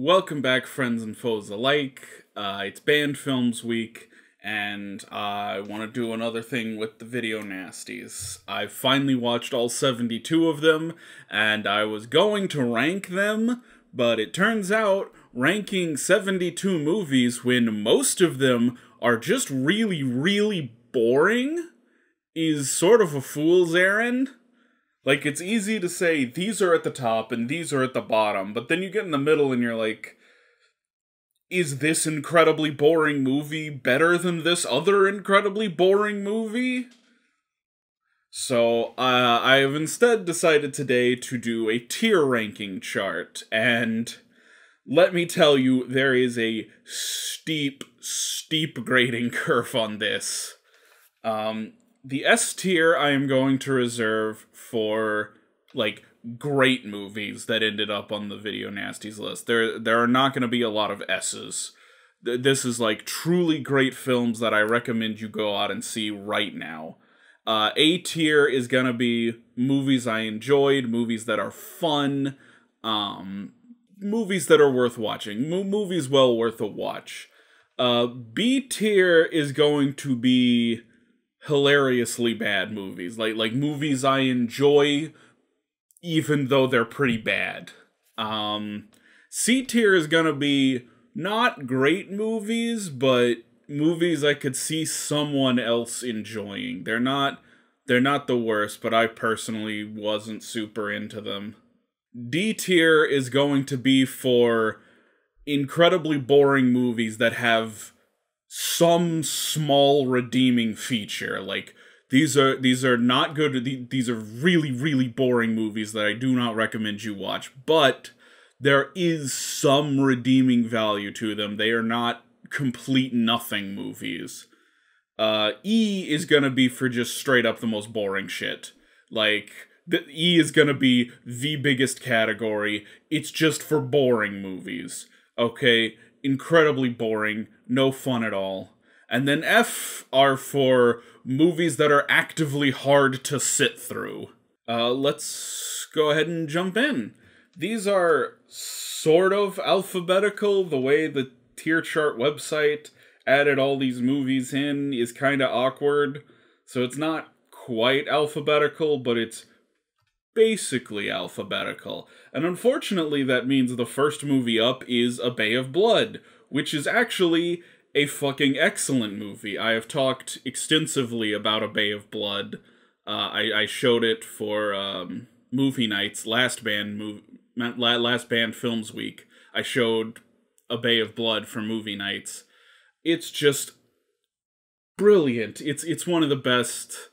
Welcome back, friends and foes alike. Uh, it's Banned Films Week, and I want to do another thing with the video nasties. I finally watched all 72 of them, and I was going to rank them, but it turns out ranking 72 movies when most of them are just really, really boring is sort of a fool's errand. Like, it's easy to say these are at the top and these are at the bottom, but then you get in the middle and you're like, is this incredibly boring movie better than this other incredibly boring movie? So, uh, I have instead decided today to do a tier ranking chart, and let me tell you, there is a steep, steep grading curve on this. Um, the S tier I am going to reserve for like great movies that ended up on the video nasties list. There there are not going to be a lot of S's. This is like truly great films that I recommend you go out and see right now. Uh, a tier is going to be movies I enjoyed, movies that are fun, um, movies that are worth watching, Mo- movies well worth a watch. Uh, B tier is going to be hilariously bad movies, like like movies I enjoy, even though they're pretty bad. Um, C tier is gonna be not great movies, but movies I could see someone else enjoying. They're not they're not the worst, but I personally wasn't super into them. D tier is going to be for incredibly boring movies that have some small redeeming feature like these are these are not good these are really really boring movies that I do not recommend you watch but there is some redeeming value to them. They are not complete nothing movies. Uh E is to be for just straight up the most boring shit. Like the E is going to be the biggest category. It's just for boring movies. Okay incredibly boring, no fun at all. And then F are for movies that are actively hard to sit through. Uh, let's go ahead and jump in. These are sort of alphabetical. The way the tier chart website added all these movies in is kind of awkward. So it's not quite alphabetical, but it's basically alphabetical. And unfortunately, that means the first movie up is A Bay of Blood, which is actually a fucking excellent movie. I have talked extensively about A Bay of Blood. Uh, I, I showed it for um, movie nights last band move last banned films week. I showed A Bay of Blood for movie nights. It's just brilliant. It's it's one of the best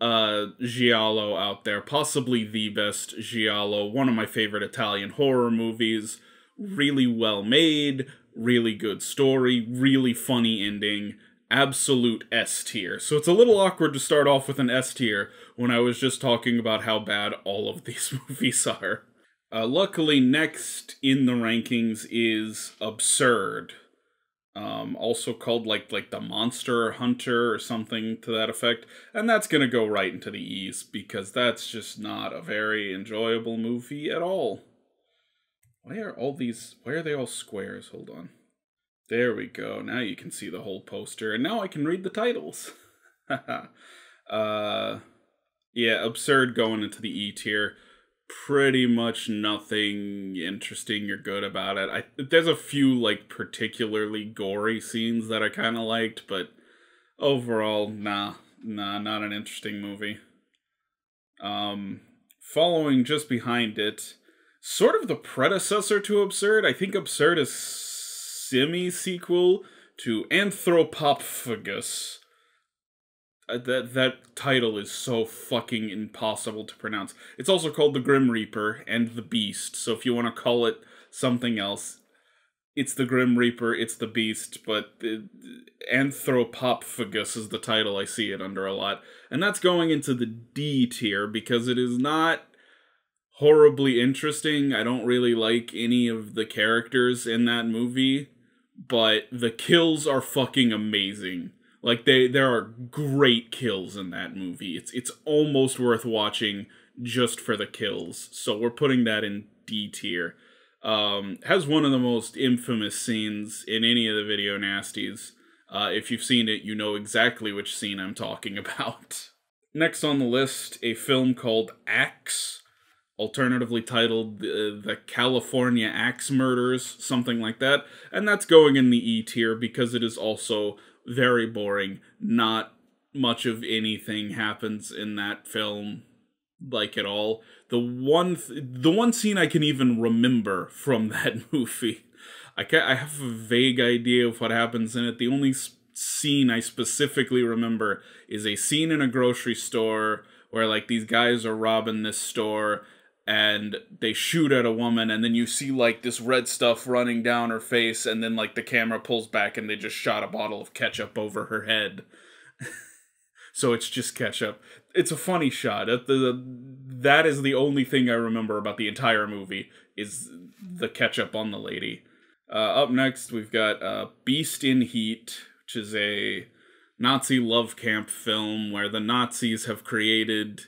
uh, Giallo out there, possibly the best Giallo, one of my favorite Italian horror movies. Really well made, really good story, really funny ending, absolute S tier. So it's a little awkward to start off with an S tier when I was just talking about how bad all of these movies are. Uh, luckily, next in the rankings is Absurd um, also called like like the Monster Hunter or something to that effect, and that's gonna go right into the E's because that's just not a very enjoyable movie at all. Why are all these? Why are they all squares? Hold on. There we go. Now you can see the whole poster, and now I can read the titles. uh, yeah, absurd going into the E tier pretty much nothing interesting or good about it. I there's a few like particularly gory scenes that I kind of liked, but overall, nah, nah, not an interesting movie. Um, following just behind it, sort of the predecessor to Absurd. I think Absurd is semi sequel to Anthropophagus uh, that that title is so fucking impossible to pronounce. It's also called the Grim Reaper and the Beast. So if you want to call it something else, it's the Grim Reaper, it's the Beast, but Anthropophagus is the title I see it under a lot. And that's going into the D tier because it is not horribly interesting. I don't really like any of the characters in that movie, but the kills are fucking amazing like they there are great kills in that movie. It's it's almost worth watching just for the kills. So we're putting that in D tier. Um, has one of the most infamous scenes in any of the video nasties. Uh, if you've seen it, you know exactly which scene I'm talking about. Next on the list, a film called Axe, alternatively titled uh, The California Axe Murders, something like that. And that's going in the E tier because it is also very boring. Not much of anything happens in that film like at all. The one th- the one scene I can even remember from that movie. I can I have a vague idea of what happens in it. The only s- scene I specifically remember is a scene in a grocery store where like these guys are robbing this store and they shoot at a woman and then you see like this red stuff running down her face and then like the camera pulls back and they just shot a bottle of ketchup over her head. So it's just ketchup. It's a funny shot. That is the only thing i remember about the entire movie is the ketchup on the lady. Uh, up next we've got uh, beast in heat which is a nazi love camp film where the nazis have created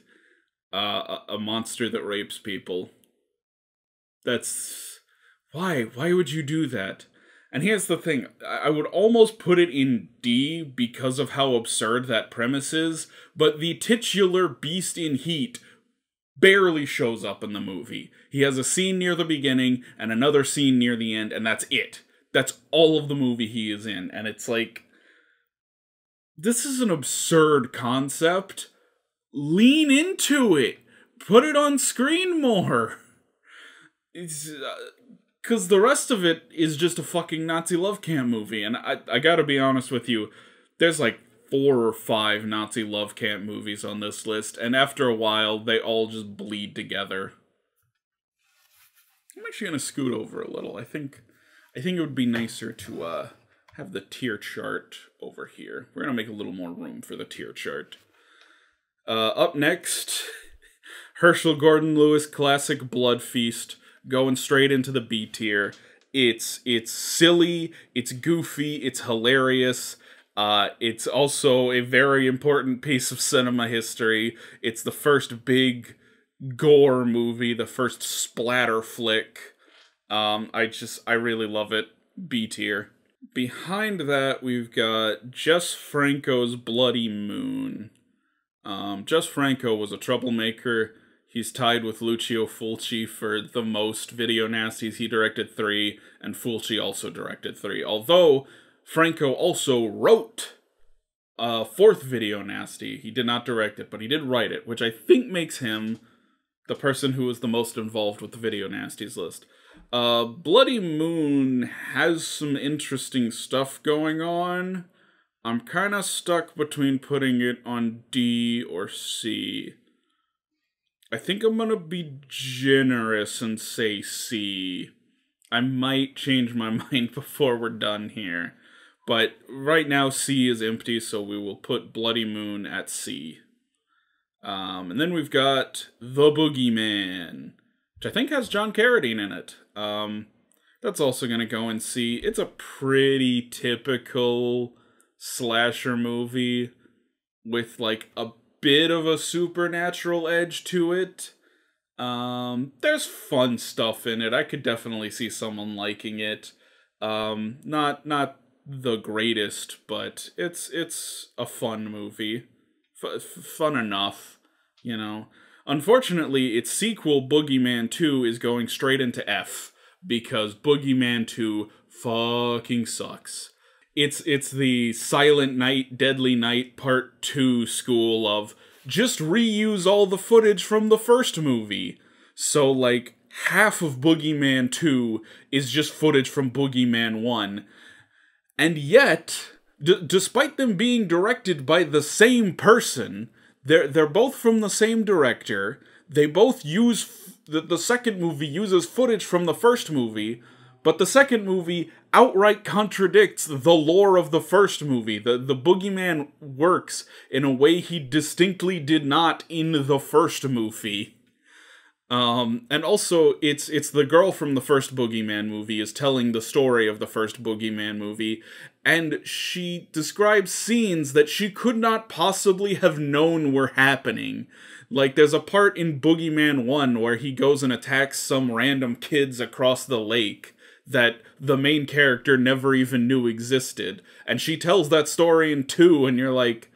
uh, a monster that rapes people. That's why. Why would you do that? And here's the thing I would almost put it in D because of how absurd that premise is, but the titular beast in heat barely shows up in the movie. He has a scene near the beginning and another scene near the end, and that's it. That's all of the movie he is in. And it's like, this is an absurd concept lean into it. Put it on screen more. Because uh, the rest of it is just a fucking Nazi love camp movie, and I I gotta be honest with you, there's like four or five Nazi love camp movies on this list, and after a while, they all just bleed together. I'm actually gonna scoot over a little. I think I think it would be nicer to uh have the tier chart over here. We're gonna make a little more room for the tier chart. Uh, up next, Herschell Gordon Lewis classic Blood Feast, going straight into the B tier. It's it's silly, it's goofy, it's hilarious. Uh, it's also a very important piece of cinema history. It's the first big gore movie, the first splatter flick. Um, I just I really love it. B tier. Behind that, we've got Jess Franco's Bloody Moon. Um, Jess Franco was a troublemaker. He's tied with Lucio Fulci for the most video nasties. He directed three, and Fulci also directed three. Although Franco also wrote a fourth video nasty. He did not direct it, but he did write it, which I think makes him the person who was the most involved with the video nasties list. Uh, Bloody Moon has some interesting stuff going on. I'm kind of stuck between putting it on D or C. I think I'm going to be generous and say C. I might change my mind before we're done here. But right now, C is empty, so we will put Bloody Moon at C. Um, and then we've got The Boogeyman, which I think has John Carradine in it. Um, that's also going to go in C. It's a pretty typical slasher movie with like a bit of a supernatural edge to it. Um, there's fun stuff in it. I could definitely see someone liking it. Um, not not the greatest, but it's it's a fun movie. F- fun enough, you know. Unfortunately, its sequel Boogeyman 2 is going straight into F because Boogeyman 2 fucking sucks it's it's the Silent Night, Deadly Night Part 2 school of just reuse all the footage from the first movie. So like half of Boogeyman 2 is just footage from Boogeyman 1. And yet, despite them being directed by the same person, they're they're both from the same director. They both use the, the second movie uses footage from the first movie, but the second movie outright contradicts the lore of the first movie. The the boogeyman works in a way he distinctly did not in the first movie. Um, and also, it's it's the girl from the first Boogeyman movie is telling the story of the first Boogeyman movie, and she describes scenes that she could not possibly have known were happening. Like, there's a part in Boogeyman 1 where he goes and attacks some random kids across the lake that the main character never even knew existed. And she tells that story in 2, and you're like,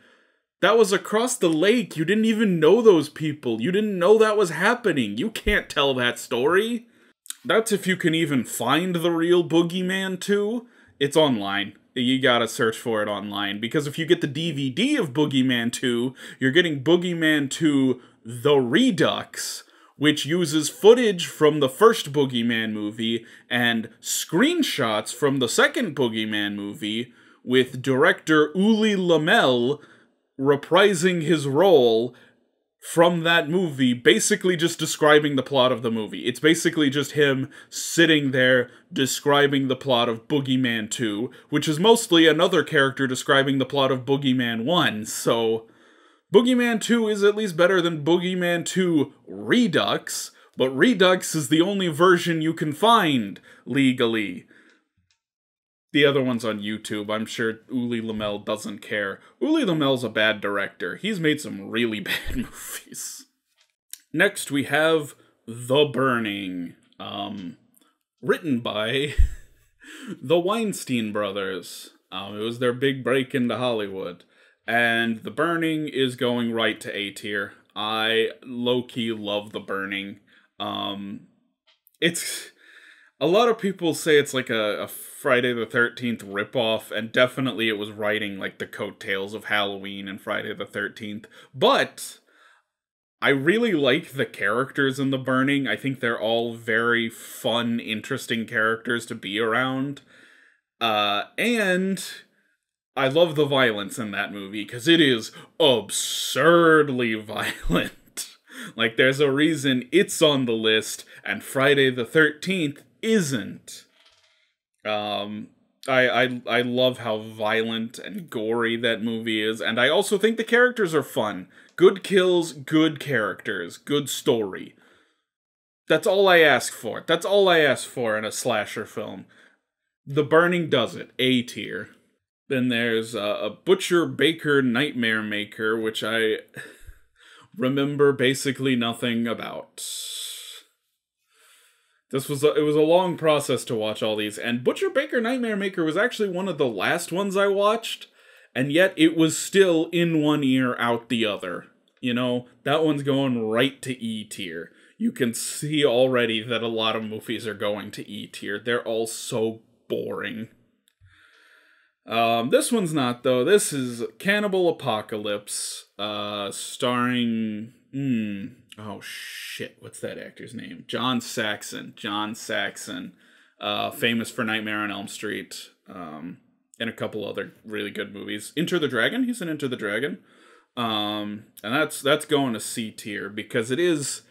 that was across the lake. You didn't even know those people. You didn't know that was happening. You can't tell that story. That's if you can even find the real Boogeyman 2. It's online. You gotta search for it online. Because if you get the DVD of Boogeyman 2, you're getting Boogeyman 2 The Redux, which uses footage from the first Boogeyman movie and screenshots from the second Boogeyman movie with director Ulli Lommel reprising his role from that movie, basically just describing the plot of the movie. It's basically just him sitting there describing the plot of Boogeyman 2, which is mostly another character describing the plot of Boogeyman 1, so. Boogeyman 2 is at least better than Boogeyman 2 Redux, but Redux is the only version you can find legally. The other one's on YouTube. I'm sure Ulli Lommel doesn't care. Ulli Lommel's a bad director. He's made some really bad movies. Next, we have The Burning, um, written by the Weinstein brothers. Um, it was their big break into Hollywood. And The Burning is going right to A tier. I low key love The Burning. Um, it's a lot of people say it's like a, a Friday the 13th ripoff, and definitely it was writing like the coattails of Halloween and Friday the 13th. But I really like the characters in The Burning. I think they're all very fun, interesting characters to be around. Uh, and I love the violence in that movie because it is absurdly violent. like, there's a reason it's on the list and Friday the 13th isn't. Um, I, I I love how violent and gory that movie is, and I also think the characters are fun. Good kills, good characters, good story. That's all I ask for. That's all I ask for in a slasher film. The Burning does it. A tier. Then there's uh, a Butcher Baker Nightmare Maker, which I remember basically nothing about. This was a, it was a long process to watch all these, and Butcher Baker Nightmare Maker was actually one of the last ones I watched, and yet it was still in one ear, out the other. You know, that one's going right to E tier. You can see already that a lot of movies are going to E tier. They're all so boring. Um, this one's not though. This is Cannibal Apocalypse, uh, starring. Hmm, oh shit, what's that actor's name? John Saxon. John Saxon, uh, famous for Nightmare on Elm Street, um, and a couple other really good movies. Enter the Dragon. He's in Enter the Dragon, um, and that's that's going to C tier because it is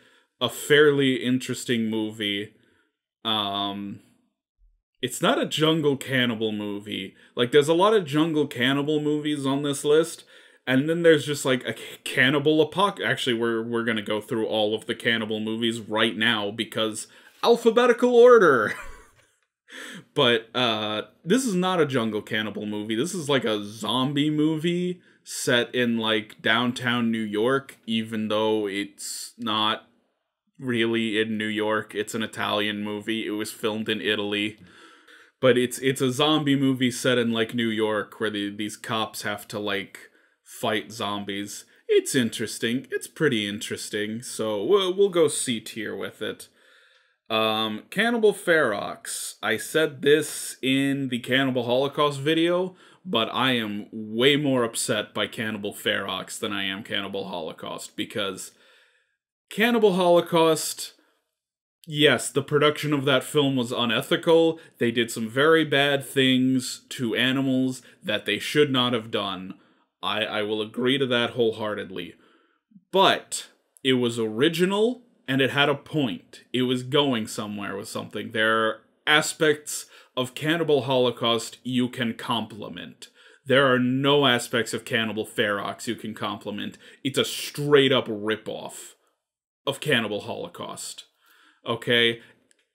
a fairly interesting movie. Um, it's not a jungle cannibal movie. Like, there's a lot of jungle cannibal movies on this list, and then there's just like a cannibal apoc. Actually, we're we're gonna go through all of the cannibal movies right now because alphabetical order. but uh, this is not a jungle cannibal movie. This is like a zombie movie set in like downtown New York, even though it's not really in New York. It's an Italian movie. It was filmed in Italy. But it's it's a zombie movie set in like New York where the, these cops have to like fight zombies. It's interesting. It's pretty interesting. So we'll, we'll go C tier with it. Um, Cannibal Ferox. I said this in the Cannibal Holocaust video, but I am way more upset by Cannibal Ferox than I am Cannibal Holocaust because Cannibal Holocaust. Yes, the production of that film was unethical. They did some very bad things to animals that they should not have done. I, I will agree to that wholeheartedly. But it was original and it had a point. It was going somewhere with something. There are aspects of Cannibal Holocaust you can compliment. There are no aspects of Cannibal Ferox you can compliment. It's a straight up ripoff of Cannibal Holocaust. Okay?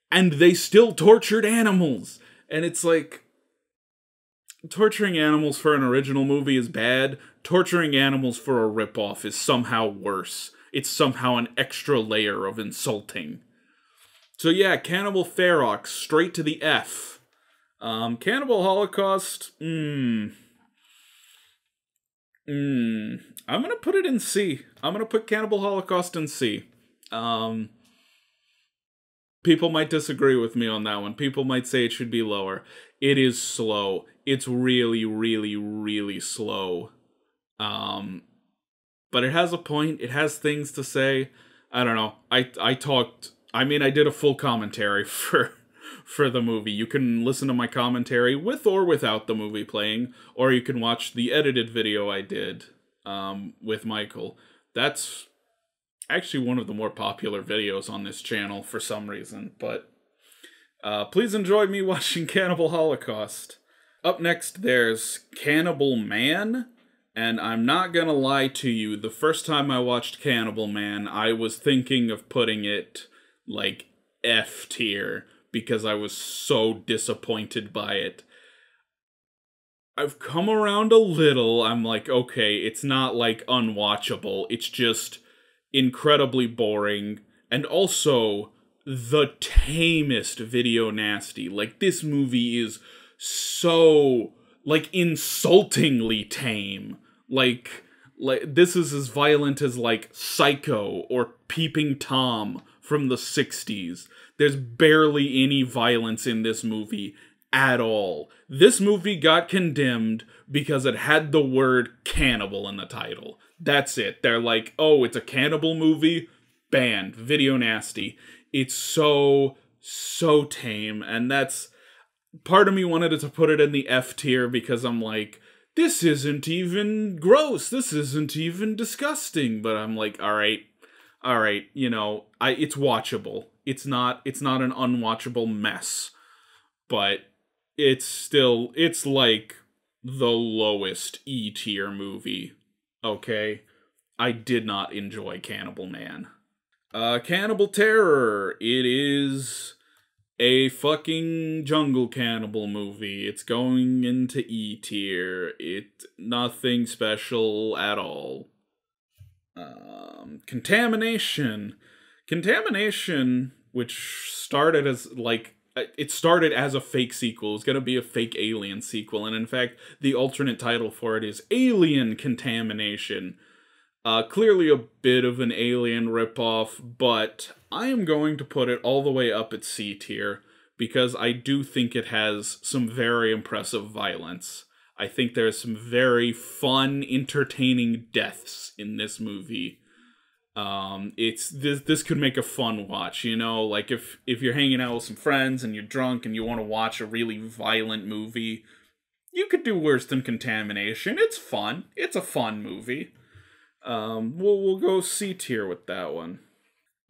And they still tortured animals. And it's like torturing animals for an original movie is bad. Torturing animals for a ripoff is somehow worse. It's somehow an extra layer of insulting. So yeah, Cannibal Ferox, straight to the F. Um, Cannibal Holocaust, hmm. Hmm. I'm gonna put it in C. I'm gonna put Cannibal Holocaust in C. Um, people might disagree with me on that one. People might say it should be lower. It is slow. It's really, really, really slow. Um, but it has a point. It has things to say. I don't know. I I talked. I mean, I did a full commentary for for the movie. You can listen to my commentary with or without the movie playing, or you can watch the edited video I did um, with Michael. That's actually one of the more popular videos on this channel for some reason, but uh, please enjoy me watching Cannibal Holocaust. Up next, there's Cannibal Man, and I'm not gonna lie to you, the first time I watched Cannibal Man, I was thinking of putting it, like, F tier, because I was so disappointed by it. I've come around a little, I'm like, okay, it's not, like, unwatchable, it's just incredibly boring, and also the tamest video nasty. Like, this movie is so, like, insultingly tame. Like, like this is as violent as, like, Psycho or Peeping Tom from the 60s. There's barely any violence in this movie at all. This movie got condemned because it had the word cannibal in the title. That's it. They're like, oh, it's a cannibal movie? Banned. Video nasty. It's so, so tame. And that's. Part of me wanted to put it in the F tier because I'm like, this isn't even gross. This isn't even disgusting. But I'm like, all right, all right, you know, I it's watchable. It's not it's not an unwatchable mess. But it's still it's like the lowest E tier movie. Okay? I did not enjoy Cannibal Man. Uh Cannibal Terror. It is a fucking jungle cannibal movie. It's going into E tier. It nothing special at all. Um, contamination. Contamination, which started as like it started as a fake sequel. It was going to be a fake Alien sequel, and in fact, the alternate title for it is Alien Contamination. Uh, clearly a bit of an Alien ripoff, but I am going to put it all the way up at C tier because I do think it has some very impressive violence. I think there's some very fun, entertaining deaths in this movie. Um, it's this this could make a fun watch, you know, like if if you're hanging out with some friends and you're drunk and you want to watch a really violent movie, you could do worse than Contamination. It's fun. It's a fun movie. Um, we'll we'll go C tier with that one.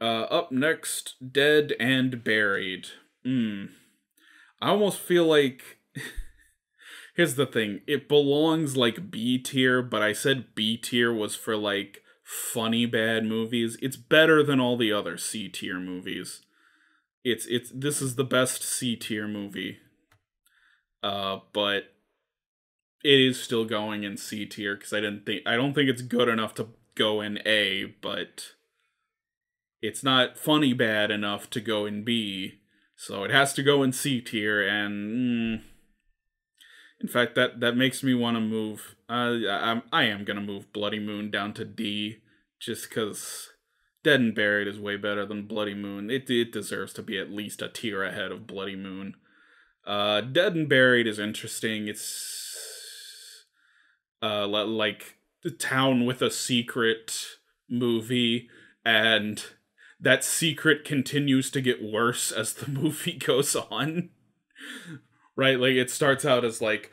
Uh, up next, Dead and Buried. Hmm. I almost feel like. Here's the thing. It belongs like B tier, but I said B tier was for like funny bad movies. It's better than all the other C tier movies. It's it's this is the best C tier movie. Uh, but it is still going in C tier because I didn't think I don't think it's good enough to go in A, but it's not funny bad enough to go in B, so it has to go in C tier. And mm, in fact, that that makes me want to move. Uh, I I am gonna move Bloody Moon down to D, just because Dead and Buried is way better than Bloody Moon. It it deserves to be at least a tier ahead of Bloody Moon. Uh, Dead and Buried is interesting. It's uh like the town with a secret movie and that secret continues to get worse as the movie goes on right? Like it starts out as like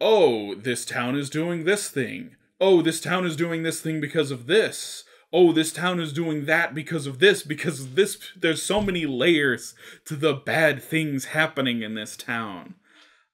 oh this town is doing this thing. Oh this town is doing this thing because of this. Oh this town is doing that because of this because of this. There's so many layers to the bad things happening in this town.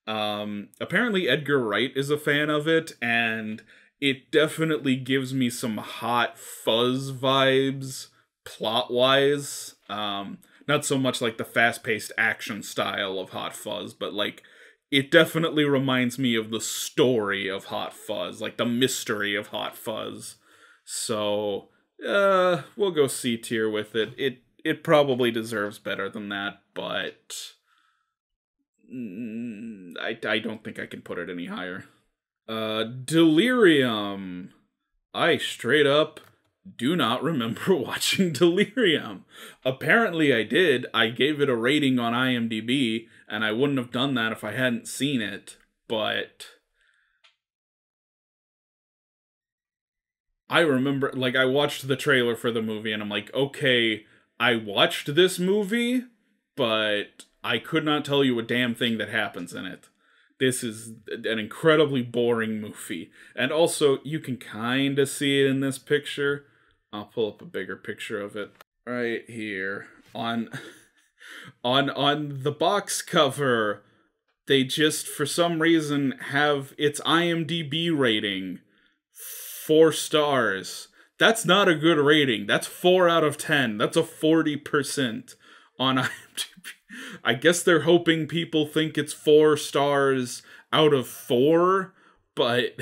Um apparently edgar wright is a fan of it and it definitely gives me some hot fuzz vibes plot wise. Um, not so much like the fast paced action style of Hot Fuzz, but like it definitely reminds me of the story of Hot Fuzz, like the mystery of Hot Fuzz. So, uh, we'll go C tier with it. It it probably deserves better than that, but mm, I I don't think I can put it any higher. Uh, Delirium. I straight up do not remember watching Delirium. Apparently, I did. I gave it a rating on IMDb, and I wouldn't have done that if I hadn't seen it, but. I remember, like, I watched the trailer for the movie, and I'm like, okay, I watched this movie, but I could not tell you a damn thing that happens in it this is an incredibly boring movie. And also, you can kind of see it in this picture. I'll pull up a bigger picture of it right here on on on the box cover. They just for some reason have its IMDb rating 4 stars. That's not a good rating. That's 4 out of 10. That's a 40% on IMDb. I guess they're hoping people think it's four stars out of four, but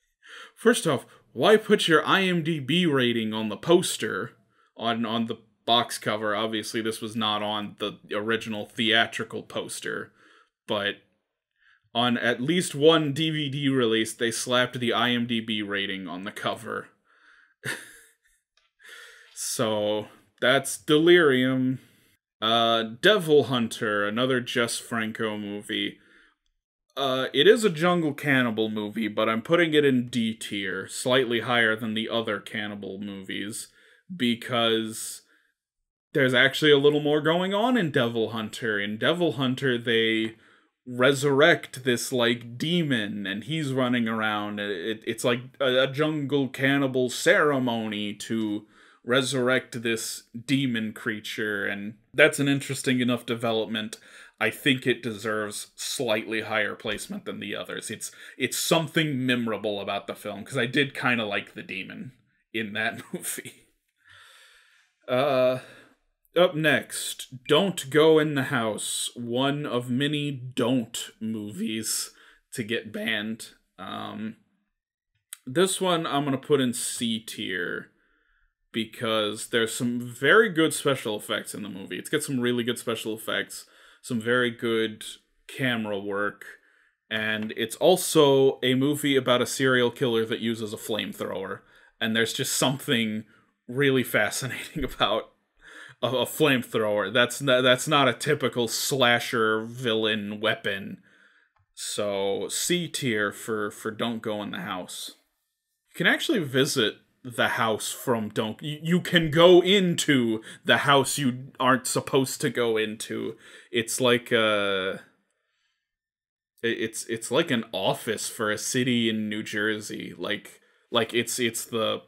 first off, why put your IMDb rating on the poster on on the box cover? Obviously, this was not on the original theatrical poster, but on at least one DVD release, they slapped the IMDb rating on the cover. so that's Delirium. Uh, Devil Hunter, another Jess Franco movie. Uh, it is a jungle cannibal movie, but I'm putting it in D tier, slightly higher than the other cannibal movies, because there's actually a little more going on in Devil Hunter. In Devil Hunter, they resurrect this like demon, and he's running around. It, it's like a, a jungle cannibal ceremony to resurrect this demon creature, and that's an interesting enough development. I think it deserves slightly higher placement than the others. It's it's something memorable about the film because I did kind of like the demon in that movie. Uh up next, Don't Go in the House, one of many don't movies to get banned. Um this one I'm going to put in C tier because there's some very good special effects in the movie. It's got some really good special effects, some very good camera work, and it's also a movie about a serial killer that uses a flamethrower. And there's just something really fascinating about a, a flamethrower. That's that's not a typical slasher villain weapon. So C tier for for Don't Go in the House. You can actually visit the house from don't you, you can go into the house you aren't supposed to go into. It's like uh, a it's it's like an office for a city in New Jersey. Like like it's it's the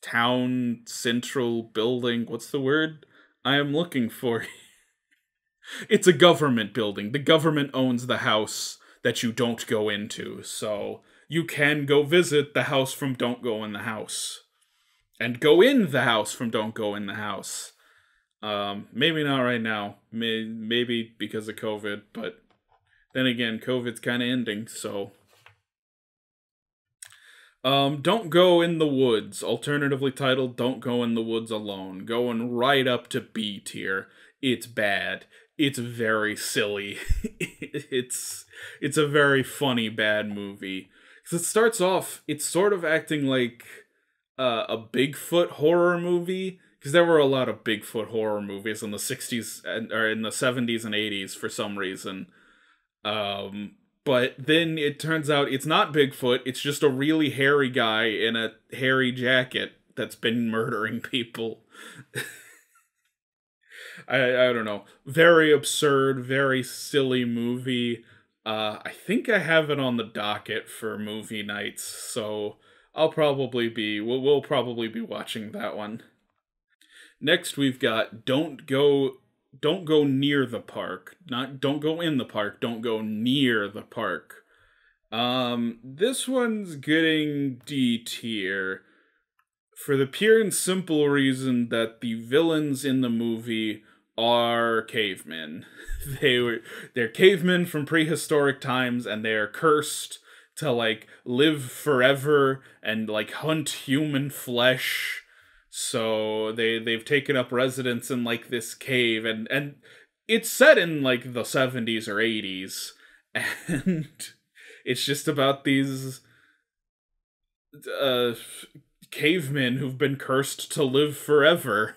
town central building. What's the word I am looking for? It's a government building. The government owns the house that you don't go into. So you can go visit the house from Don't Go in the House. And go in the house from Don't Go in the House. Um, maybe not right now. May- maybe because of COVID, but then again, COVID's kind of ending, so. Um, Don't Go in the Woods, alternatively titled Don't Go in the Woods Alone, going right up to B tier. It's bad. It's very silly. it's it's a very funny bad movie. Because it starts off, it's sort of acting like uh, a Bigfoot horror movie. Because there were a lot of Bigfoot horror movies in the 60s and, or in the 70s and 80s for some reason. Um, but then it turns out it's not Bigfoot, it's just a really hairy guy in a hairy jacket that's been murdering people. I I don't know. Very absurd, very silly movie. Uh, I think I have it on the docket for movie nights, so I'll probably be we'll, we'll probably be watching that one. Next, we've got don't go don't go near the park. Not don't go in the park. Don't go near the park. Um, this one's getting D tier. for the pure and simple reason that the villains in the movie are cavemen. they were they're cavemen from prehistoric times and they are cursed to like live forever and like hunt human flesh. So they they've taken up residence in like this cave and and it's set in like the 70s or 80s and it's just about these uh cavemen who've been cursed to live forever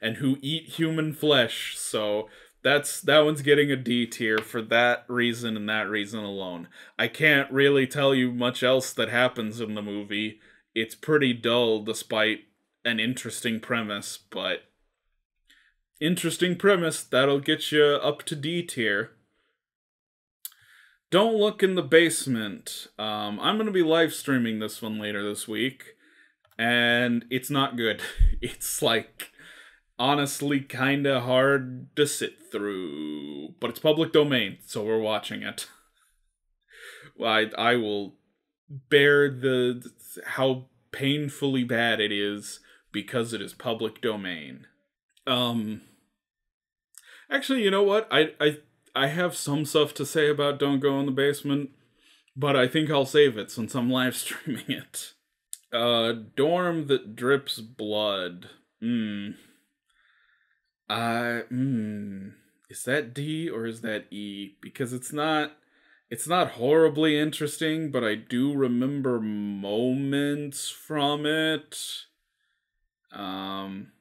and who eat human flesh. So that's that one's getting a D tier for that reason and that reason alone. I can't really tell you much else that happens in the movie. It's pretty dull despite an interesting premise, but interesting premise that'll get you up to D tier. Don't look in the basement. Um, I'm gonna be live streaming this one later this week, and it's not good. It's like honestly kind of hard to sit through, but it's public domain, so we're watching it. I I will bear the how painfully bad it is because it is public domain. Um Actually, you know what? I I I have some stuff to say about Don't Go in the Basement, but I think I'll save it since I'm live streaming it. Uh dorm that drips blood. Hmm. Uh, mm, is that D or is that E? Because it's not it's not horribly interesting, but I do remember moments from it. Um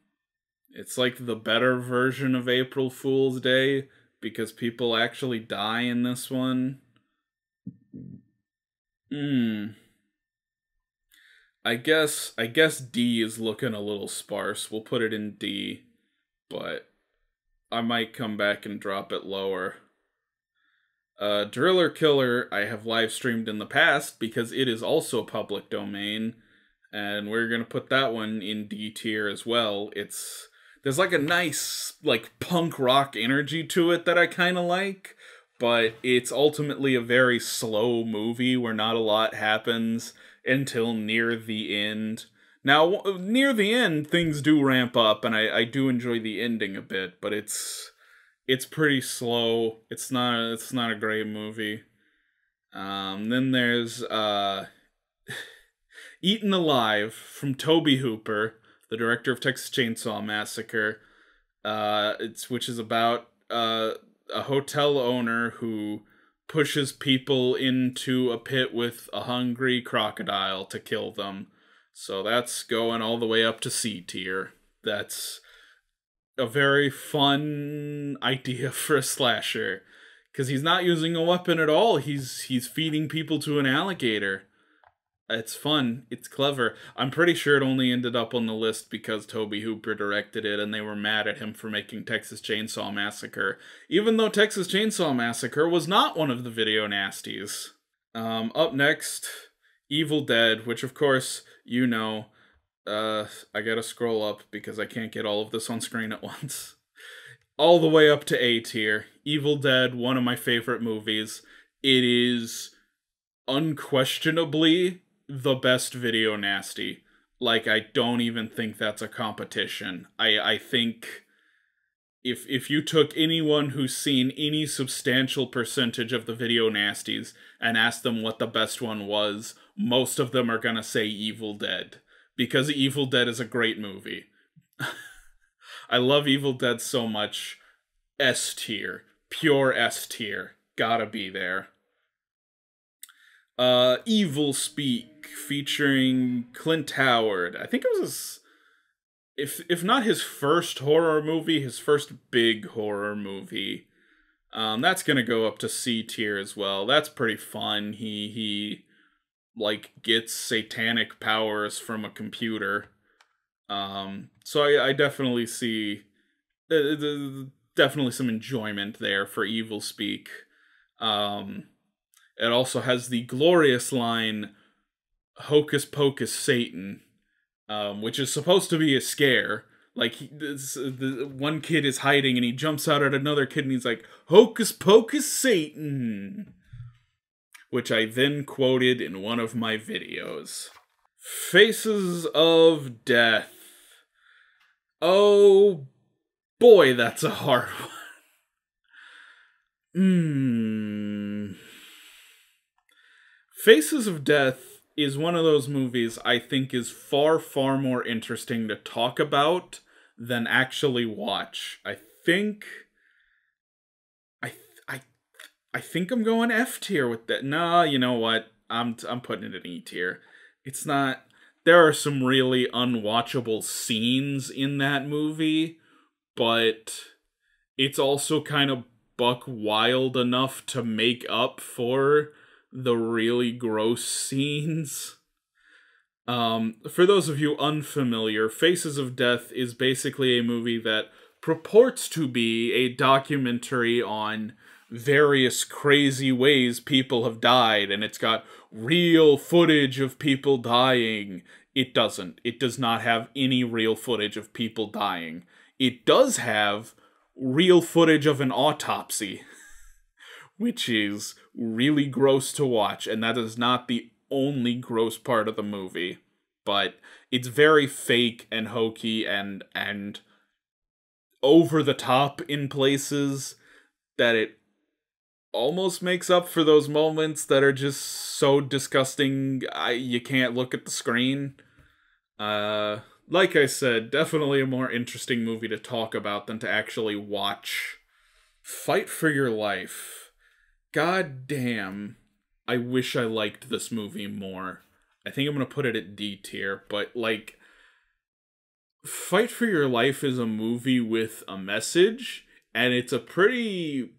it's like the better version of April Fool's Day because people actually die in this one. Hmm. I guess I guess D is looking a little sparse. We'll put it in D but I might come back and drop it lower. Uh, Driller Killer, I have live streamed in the past because it is also public domain, and we're gonna put that one in D tier as well. It's there's like a nice like punk rock energy to it that I kind of like, but it's ultimately a very slow movie where not a lot happens until near the end. Now, near the end, things do ramp up, and I, I do enjoy the ending a bit, but it's it's pretty slow. It's not it's not a great movie. Um, then there's uh, Eaten Alive from Tobe Hooper, the director of Texas Chainsaw Massacre. Uh, it's which is about uh, a hotel owner who pushes people into a pit with a hungry crocodile to kill them so that's going all the way up to C tier. That's a very fun idea for a slasher because he's not using a weapon at all. He's he's feeding people to an alligator. It's fun. It's clever. I'm pretty sure it only ended up on the list because Tobe Hooper directed it and they were mad at him for making Texas Chainsaw Massacre, even though Texas Chainsaw Massacre was not one of the video nasties. Um, up next, Evil Dead, which of course you know, uh, I gotta scroll up because I can't get all of this on screen at once. all the way up to A tier. Evil Dead, one of my favorite movies. It is unquestionably the best video nasty. Like I don't even think that's a competition. I I think if if you took anyone who's seen any substantial percentage of the video nasties and asked them what the best one was, most of them are going to say Evil Dead because Evil Dead is a great movie. I love Evil Dead so much. S tier, pure S tier, gotta be there. Uh, Evil Speak featuring Clint Howard. I think it was his, if if not his first horror movie, his first big horror movie. Um, that's gonna go up to C tier as well. That's pretty fun. He he like gets satanic powers from a computer. Um, so I, I definitely see uh, definitely some enjoyment there for Evilspeak. Um, it also has the glorious line "Hocus Pocus Satan," um, which is supposed to be a scare. Like he, this, the one kid is hiding and he jumps out at another kid and he's like, "Hocus Pocus Satan." Which I then quoted in one of my videos. Faces of Death. Oh boy, that's a hard one. Hmm. Faces of Death is one of those movies I think is far, far more interesting to talk about than actually watch. I think. I think I'm going F tier with that. Nah, you know what? I'm I'm putting it in E tier. It's not. There are some really unwatchable scenes in that movie, but it's also kind of buck wild enough to make up for the really gross scenes. Um, for those of you unfamiliar, Faces of Death is basically a movie that purports to be a documentary on various crazy ways people have died, and it's got real footage of people dying. It doesn't. It does not have any real footage of people dying. It does have real footage of an autopsy, which is really gross to watch, and that is not the only gross part of the movie. But it's very fake and hokey and and over the top in places that it almost makes up for those moments that are just so disgusting I, you can't look at the screen. Uh like I said, definitely a more interesting movie to talk about than to actually watch. Fight for Your Life. God damn. I wish I liked this movie more. I think I'm going to put it at D tier, but like Fight for Your Life is a movie with a message and it's a pretty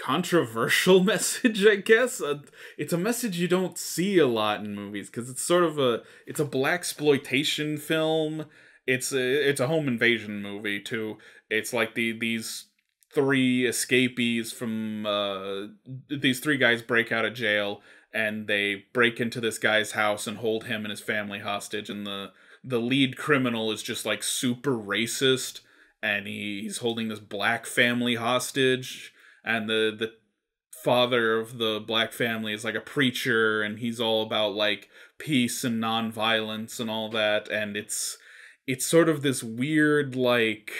controversial message i guess. Uh, it's a message you don't see a lot in movies because it's sort of a it's a black exploitation film. It's a it's a home invasion movie too. It's like the these three escapees from uh these three guys break out of jail and they break into this guy's house and hold him and his family hostage and the the lead criminal is just like super racist and he's holding this black family hostage and the the father of the black family is like a preacher and he's all about like peace and nonviolence and all that and it's it's sort of this weird like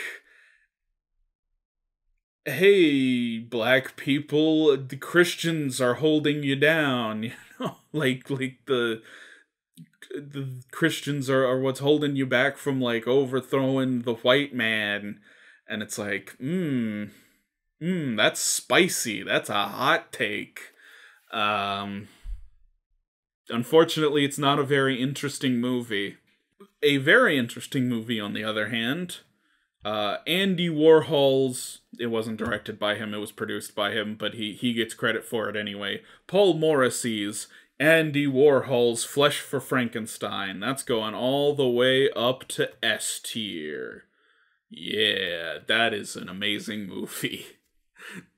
hey black people the christians are holding you down you know? Like like the the christians are, are what's holding you back from like overthrowing the white man and it's like hmm Mmm, that's spicy. That's a hot take. Um, unfortunately, it's not a very interesting movie. A very interesting movie, on the other hand, uh, Andy Warhol's. It wasn't directed by him; it was produced by him, but he he gets credit for it anyway. Paul Morrissey's Andy Warhol's Flesh for Frankenstein. That's going all the way up to S tier. Yeah, that is an amazing movie.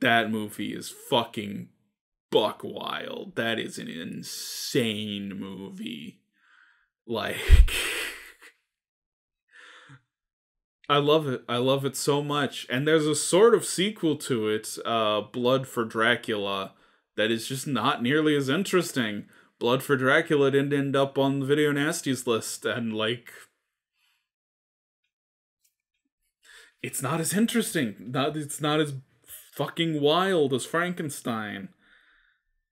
That movie is fucking buck wild. That is an insane movie. Like I love it. I love it so much. And there's a sort of sequel to it, uh Blood for Dracula, that is just not nearly as interesting. Blood for Dracula didn't end up on the Video Nasties list and like it's not as interesting. Not it's not as fucking wild as Frankenstein.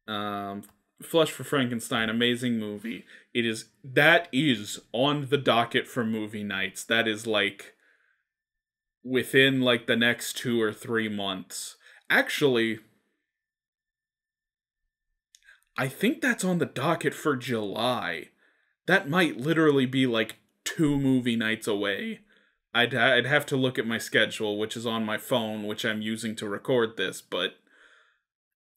Um, Flesh for Frankenstein, amazing movie. It is that is on the docket for movie nights. That is like within like the next two or three months. Actually, I think that's on the docket for July. That might literally be like two movie nights away. I'd I'd have to look at my schedule, which is on my phone, which I'm using to record this, but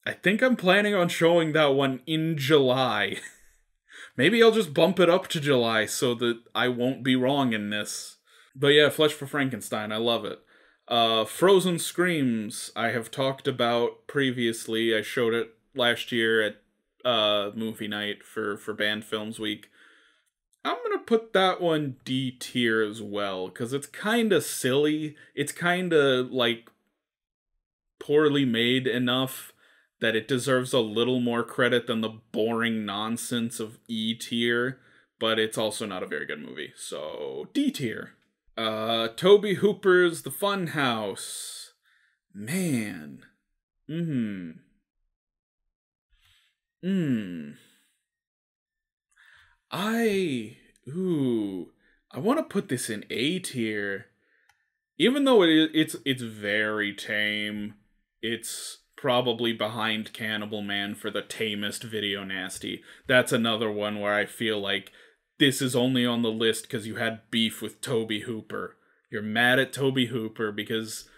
I think I'm planning on showing that one in July. Maybe I'll just bump it up to July so that I won't be wrong in this. But yeah, Flesh for Frankenstein, I love it. Uh, Frozen Screams, I have talked about previously. I showed it last year at uh, movie night for, for Banned Films Week. I'm gonna put that one D tier as well because it's kind of silly. It's kind of like poorly made enough that it deserves a little more credit than the boring nonsense of E tier. but it's also not a very good movie. So D tier. Uh, Tobe Hooper's The Fun House. Man. Hmm. Hmm. I ooh, I want to put this in A tier. Even though it is, it's it's very tame. It's probably behind Cannibal Man for the tamest video nasty. That's another one where I feel like this is only on the list because you had beef with Tobe Hooper. You're mad at Tobe Hooper because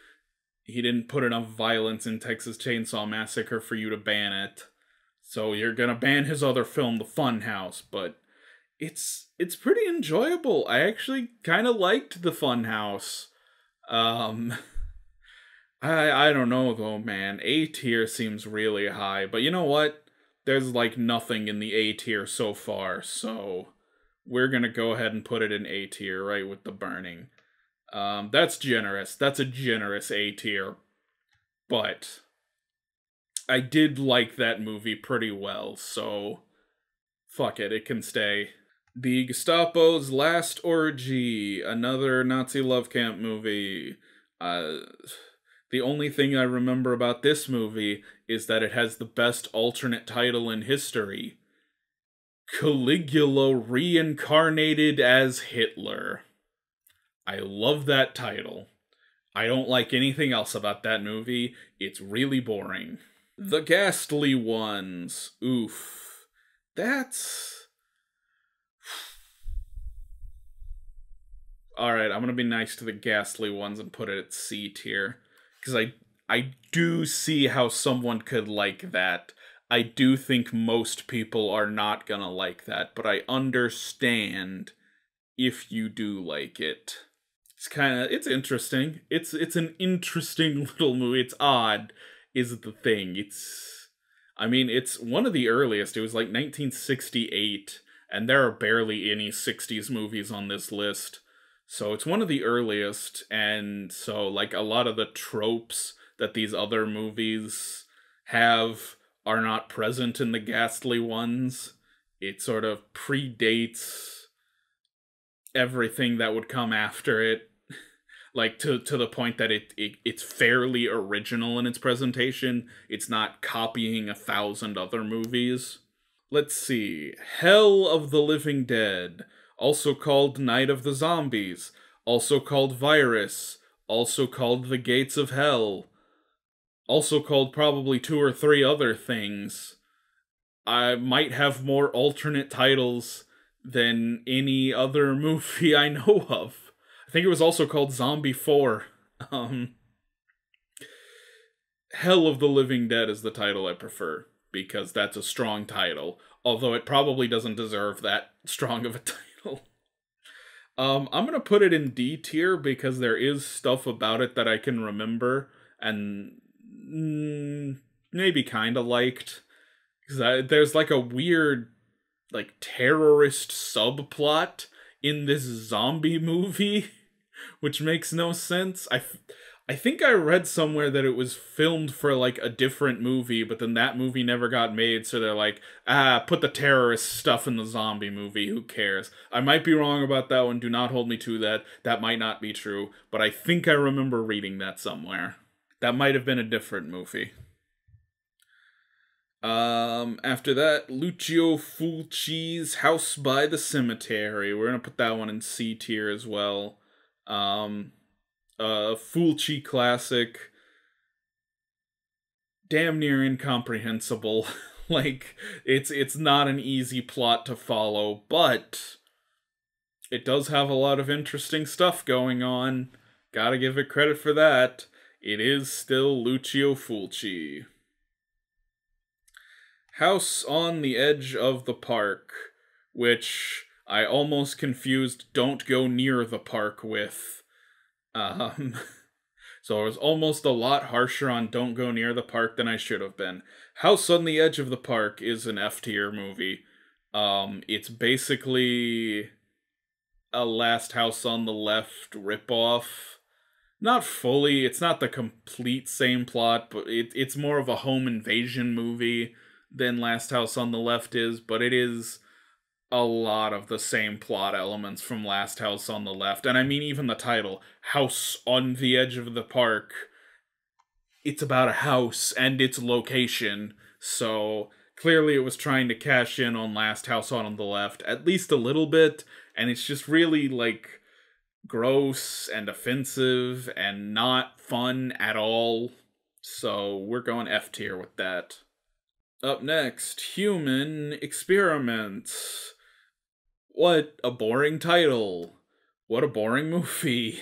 he didn't put enough violence in Texas Chainsaw Massacre for you to ban it. So you're gonna ban his other film, The Funhouse, but it's it's pretty enjoyable. I actually kind of liked The Funhouse. Um I I don't know though, man. A tier seems really high, but you know what? There's like nothing in the A tier so far, so we're gonna go ahead and put it in A tier, right, with the burning. Um, that's generous. That's a generous A tier. But I did like that movie pretty well, so fuck it, it can stay. The Gestapo's Last Orgy, another Nazi love camp movie. Uh, the only thing I remember about this movie is that it has the best alternate title in history Caligula reincarnated as Hitler. I love that title. I don't like anything else about that movie. It's really boring. The Ghastly Ones. Oof. That's. Alright, I'm gonna be nice to the Ghastly Ones and put it at C tier. Because I, I do see how someone could like that. I do think most people are not gonna like that, but I understand if you do like it. It's kind of it's interesting. It's it's an interesting little movie. It's odd is the thing. It's I mean, it's one of the earliest. It was like 1968 and there are barely any 60s movies on this list. So it's one of the earliest and so like a lot of the tropes that these other movies have are not present in the ghastly ones. It sort of predates everything that would come after it like to to the point that it, it it's fairly original in its presentation. It's not copying a thousand other movies. Let's see. Hell of the living dead also called night of the zombies also called virus also called the gates of hell also called probably two or three other things. I might have more alternate titles than any other movie I know of. I think it was also called Zombie 4. Um, Hell of the Living Dead is the title I prefer, because that's a strong title, although it probably doesn't deserve that strong of a title. Um, I'm gonna put it in D tier because there is stuff about it that I can remember, and mm, maybe kind of liked because there's like a weird like terrorist subplot in this zombie movie which makes no sense. I I think I read somewhere that it was filmed for like a different movie, but then that movie never got made, so they're like, ah, put the terrorist stuff in the zombie movie, who cares? I might be wrong about that one, do not hold me to that. That might not be true, but I think I remember reading that somewhere. That might have been a different movie. Um, after that, Lucio Fulci's House by the Cemetery. We're gonna put that one in C tier as well. Um, uh, Fulci classic. Damn near incomprehensible. like it's it's not an easy plot to follow, but it does have a lot of interesting stuff going on. Gotta give it credit for that it is still Lucio Fulci. House on the Edge of the Park, which I almost confused Don't Go Near the Park with. Um, so I was almost a lot harsher on Don't Go Near the Park than I should have been. House on the Edge of the Park is an F tier movie. Um, it's basically a Last House on the Left ripoff not fully it's not the complete same plot but it, it's more of a home invasion movie than last house on the left is but it is a lot of the same plot elements from Last House on the Left. And I mean, even the title, House on the Edge of the Park, it's about a house and its location. So clearly it was trying to cash in on Last House on the Left, at least a little bit. And it's just really like gross and offensive and not fun at all. So we're going F tier with that. Up next, Human Experiments. What a boring title. What a boring movie.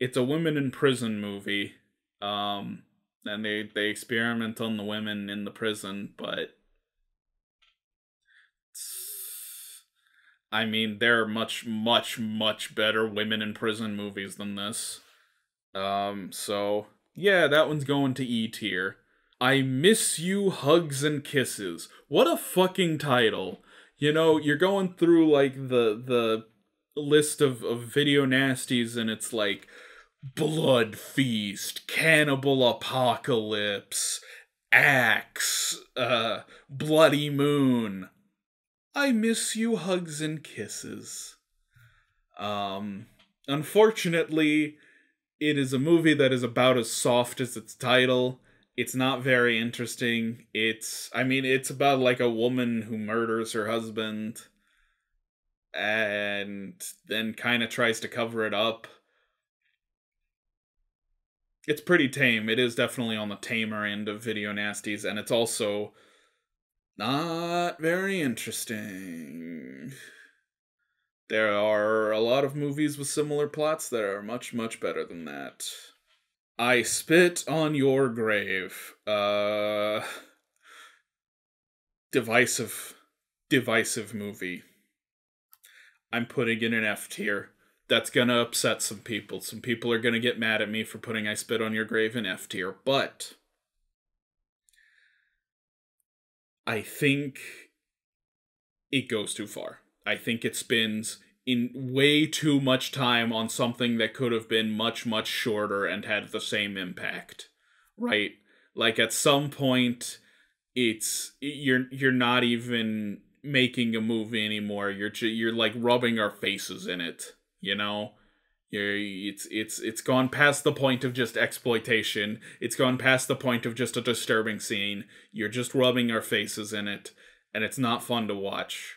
It's a women in prison movie. Um and they they experiment on the women in the prison, but I mean, there are much much much better women in prison movies than this. Um so yeah, that one's going to E tier. I miss you hugs and kisses. What a fucking title you know, you're going through like the the list of, of video nasties and it's like blood feast, cannibal apocalypse, axe, uh, bloody moon. I miss you hugs and kisses. Um unfortunately, it is a movie that is about as soft as its title it's not very interesting. It's I mean it's about like a woman who murders her husband and then kind of tries to cover it up. It's pretty tame. It is definitely on the tamer end of video nasties and it's also not very interesting. There are a lot of movies with similar plots that are much much better than that. I spit on your grave. Uh divisive divisive movie. I'm putting in an F tier. That's gonna upset some people. Some people are gonna get mad at me for putting I spit on your grave in F tier, but I think it goes too far. I think it spins in way too much time on something that could have been much much shorter and had the same impact right? Like at some point it's you're you're not even making a movie anymore. You're you're like rubbing our faces in it you know? You're, it's it's it's gone past the point of just exploitation. It's gone past the point of just a disturbing scene. You're just rubbing our faces in it and it's not fun to watch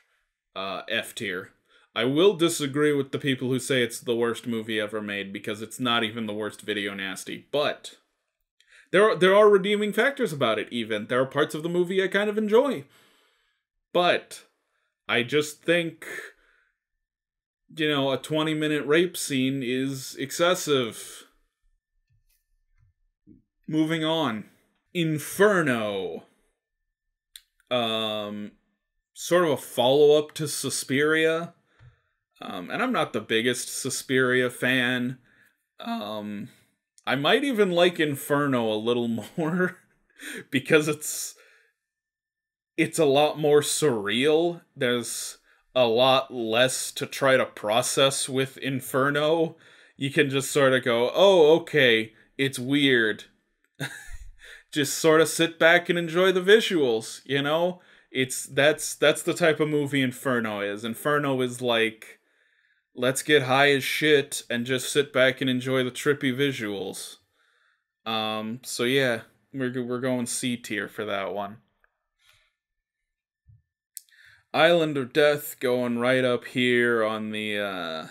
uh f tier I will disagree with the people who say it's the worst movie ever made because it's not even the worst video nasty. But there are there are redeeming factors about it even. There are parts of the movie I kind of enjoy. But I just think you know, a 20 minute rape scene is excessive. Moving on. Inferno. Um sort of a follow-up to Suspiria um, and I'm not the biggest Suspiria fan. Um, I might even like Inferno a little more because it's it's a lot more surreal. There's a lot less to try to process with Inferno. You can just sort of go, "Oh, okay, it's weird." just sort of sit back and enjoy the visuals, you know? It's that's that's the type of movie Inferno is. Inferno is like let's get high as shit and just sit back and enjoy the trippy visuals. Um, so yeah, we're we're going C tier for that one. Island of Death going right up here on the uh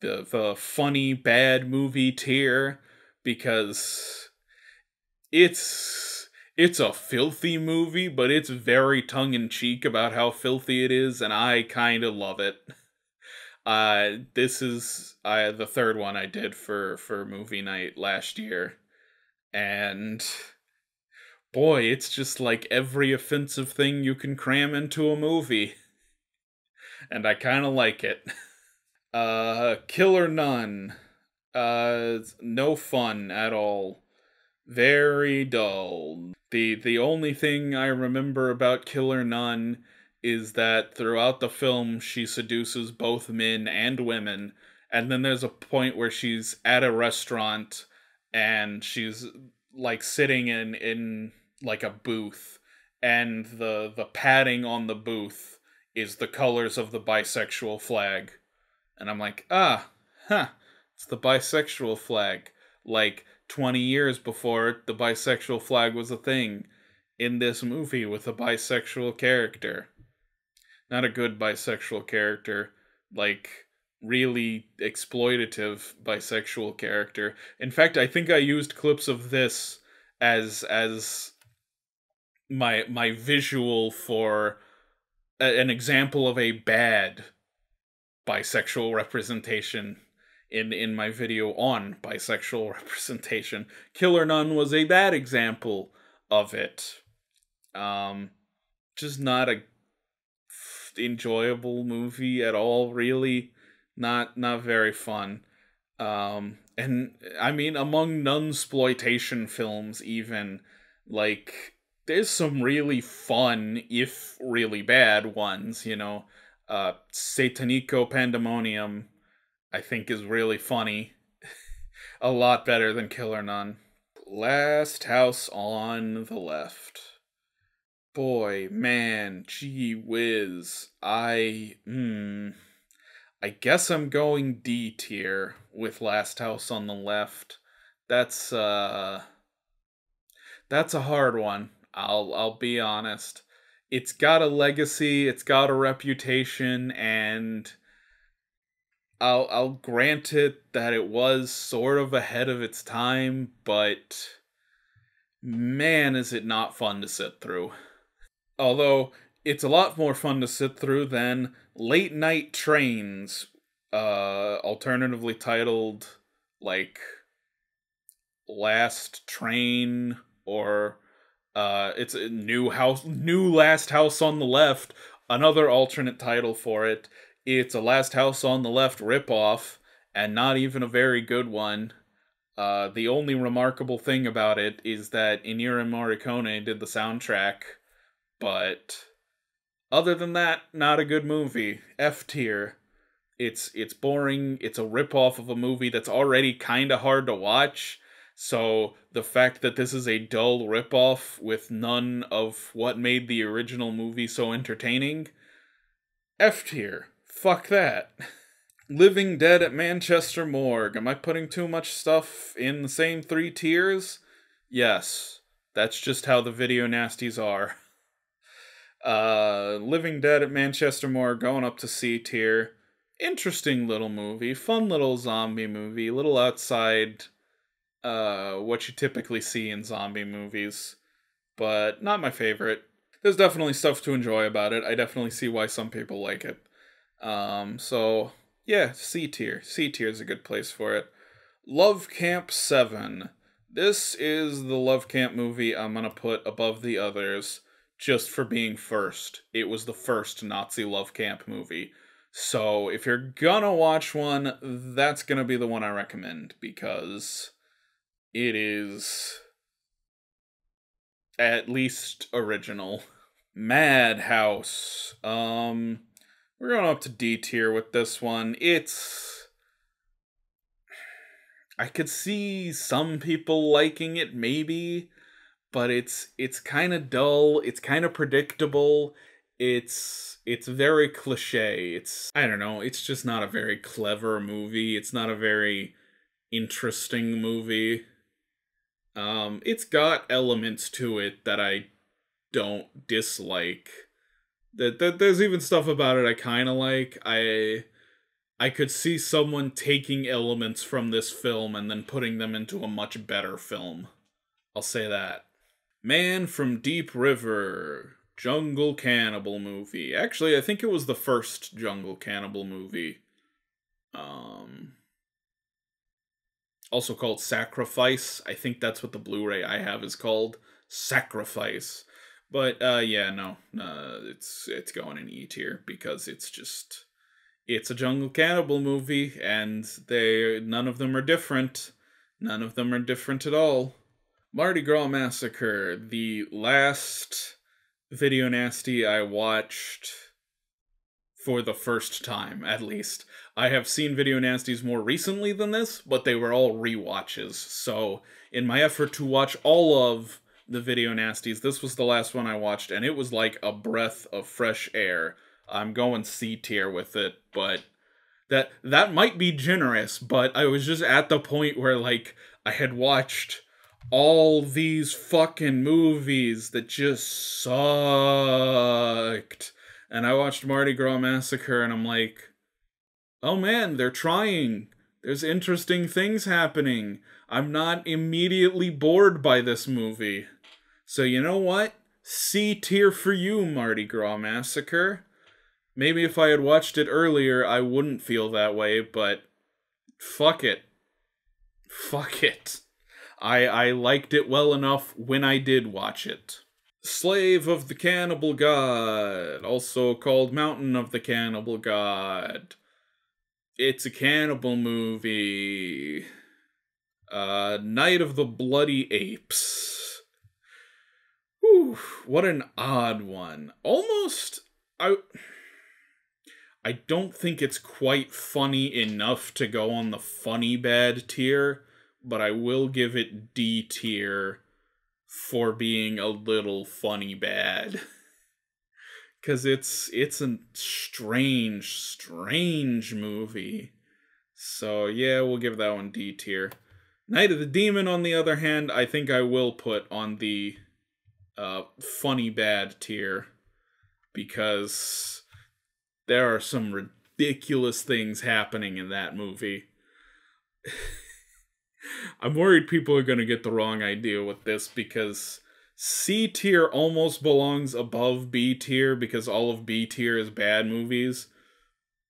the the funny bad movie tier because it's it's a filthy movie, but it's very tongue in cheek about how filthy it is, and I kind of love it. Uh, this is uh, the third one I did for for movie night last year, and boy, it's just like every offensive thing you can cram into a movie, and I kind of like it. Uh, Killer Nun, uh, no fun at all. Very dull. The the only thing I remember about Killer Nun is that throughout the film she seduces both men and women and then there's a point where she's at a restaurant and she's like sitting in in like a booth and the the padding on the booth is the colors of the bisexual flag. And I'm like, ah, huh, it's the bisexual flag. Like 20 years before the bisexual flag was a thing in this movie with a bisexual character. Not a good bisexual character, like really exploitative bisexual character. In fact, I think I used clips of this as as my my visual for a, an example of a bad bisexual representation in in my video on bisexual representation. Killer Nun was a bad example of it. Um just not a enjoyable movie at all really not not very fun um and i mean among nunsploitation films even like there's some really fun, if really bad ones, you know. Uh, Satanico Pandemonium, I think, is really funny. a lot better than Killer Nun. Last House on the Left. Boy, man, gee whiz. I, hmm. I guess I'm going D tier with Last House on the Left. That's, uh. That's a hard one. I'll I'll be honest. It's got a legacy, it's got a reputation, and I'll I'll grant it that it was sort of ahead of its time, but man is it not fun to sit through. Although it's a lot more fun to sit through than Late Night Trains, uh alternatively titled like Last Train or uh, it's a new house, new Last House on the Left, another alternate title for it. It's a Last House on the Left ripoff, and not even a very good one. Uh, the only remarkable thing about it is that Ennio Morricone did the soundtrack, but other than that, not a good movie. F tier. It's it's boring. It's a ripoff of a movie that's already kind of hard to watch so the fact that this is a dull ripoff with none of what made the original movie so entertaining, F tier. Fuck that. Living Dead at Manchester Morgue. Am I putting too much stuff in the same three tiers? Yes. That's just how the video nasties are. Uh, Living Dead at Manchester Morgue, going up to C tier. Interesting little movie, fun little zombie movie, little outside uh, what you typically see in zombie movies, but not my favorite. There's definitely stuff to enjoy about it. I definitely see why some people like it. Um, so yeah, C tier. C tier is a good place for it. Love Camp 7. This is the Love Camp movie I'm gonna put above the others just for being first. It was the first Nazi Love Camp movie. So if you're gonna watch one, that's gonna be the one I recommend because it is at least original. Madhouse. Um we're going up to D tier with this one. It's I could see some people liking it maybe, but it's it's kind of dull, it's kind of predictable. It's it's very cliché. It's I don't know, it's just not a very clever movie. It's not a very interesting movie. Um, it's got elements to it that I don't dislike. That, that there's even stuff about it I kind of like. I I could see someone taking elements from this film and then putting them into a much better film. I'll say that. Man from Deep River, Jungle Cannibal movie. Actually, I think it was the first Jungle Cannibal movie. Um also called Sacrifice. I think that's what the Blu-ray I have is called Sacrifice. But uh, yeah, no, uh, it's it's going in E tier because it's just it's a jungle cannibal movie, and they none of them are different. None of them are different at all. Mardi Gras Massacre, the last video nasty I watched for the first time, at least. I have seen Video Nasties more recently than this, but they were all re-watches. So, in my effort to watch all of the Video Nasties, this was the last one I watched, and it was like a breath of fresh air. I'm going C tier with it, but that that might be generous, but I was just at the point where like I had watched all these fucking movies that just sucked. And I watched Mardi Gras Massacre and I'm like, "Oh man, they're trying. There's interesting things happening. I'm not immediately bored by this movie." So you know what? C tier for you, Mardi Gras Massacre. Maybe if I had watched it earlier, I wouldn't feel that way, but fuck it. Fuck it. I, I liked it well enough when I did watch it. Slave of the Cannibal God, also called Mountain of the Cannibal God. It's a cannibal movie. Uh, Night of the Bloody Apes. Whew, what an odd one. Almost, I. I don't think it's quite funny enough to go on the funny bad tier, but I will give it D tier for being a little funny bad. Cause it's it's a strange, strange movie. So yeah, we'll give that one D tier. Night of the Demon, on the other hand, I think I will put on the uh, funny bad tier because there are some ridiculous things happening in that movie. I'm worried people are going to get the wrong idea with this because C tier almost belongs above B tier because all of B tier is bad movies.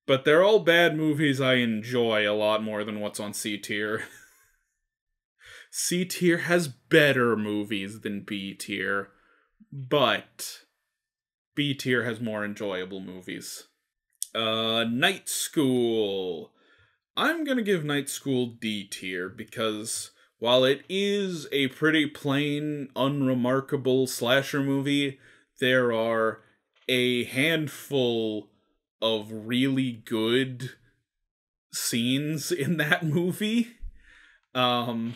But they're all bad movies I enjoy a lot more than what's on C tier. C tier has better movies than B tier, but B tier has more enjoyable movies. Uh, Night School. I'm gonna give Night School D tier because while it is a pretty plain, unremarkable slasher movie, there are a handful of really good scenes in that movie. Um,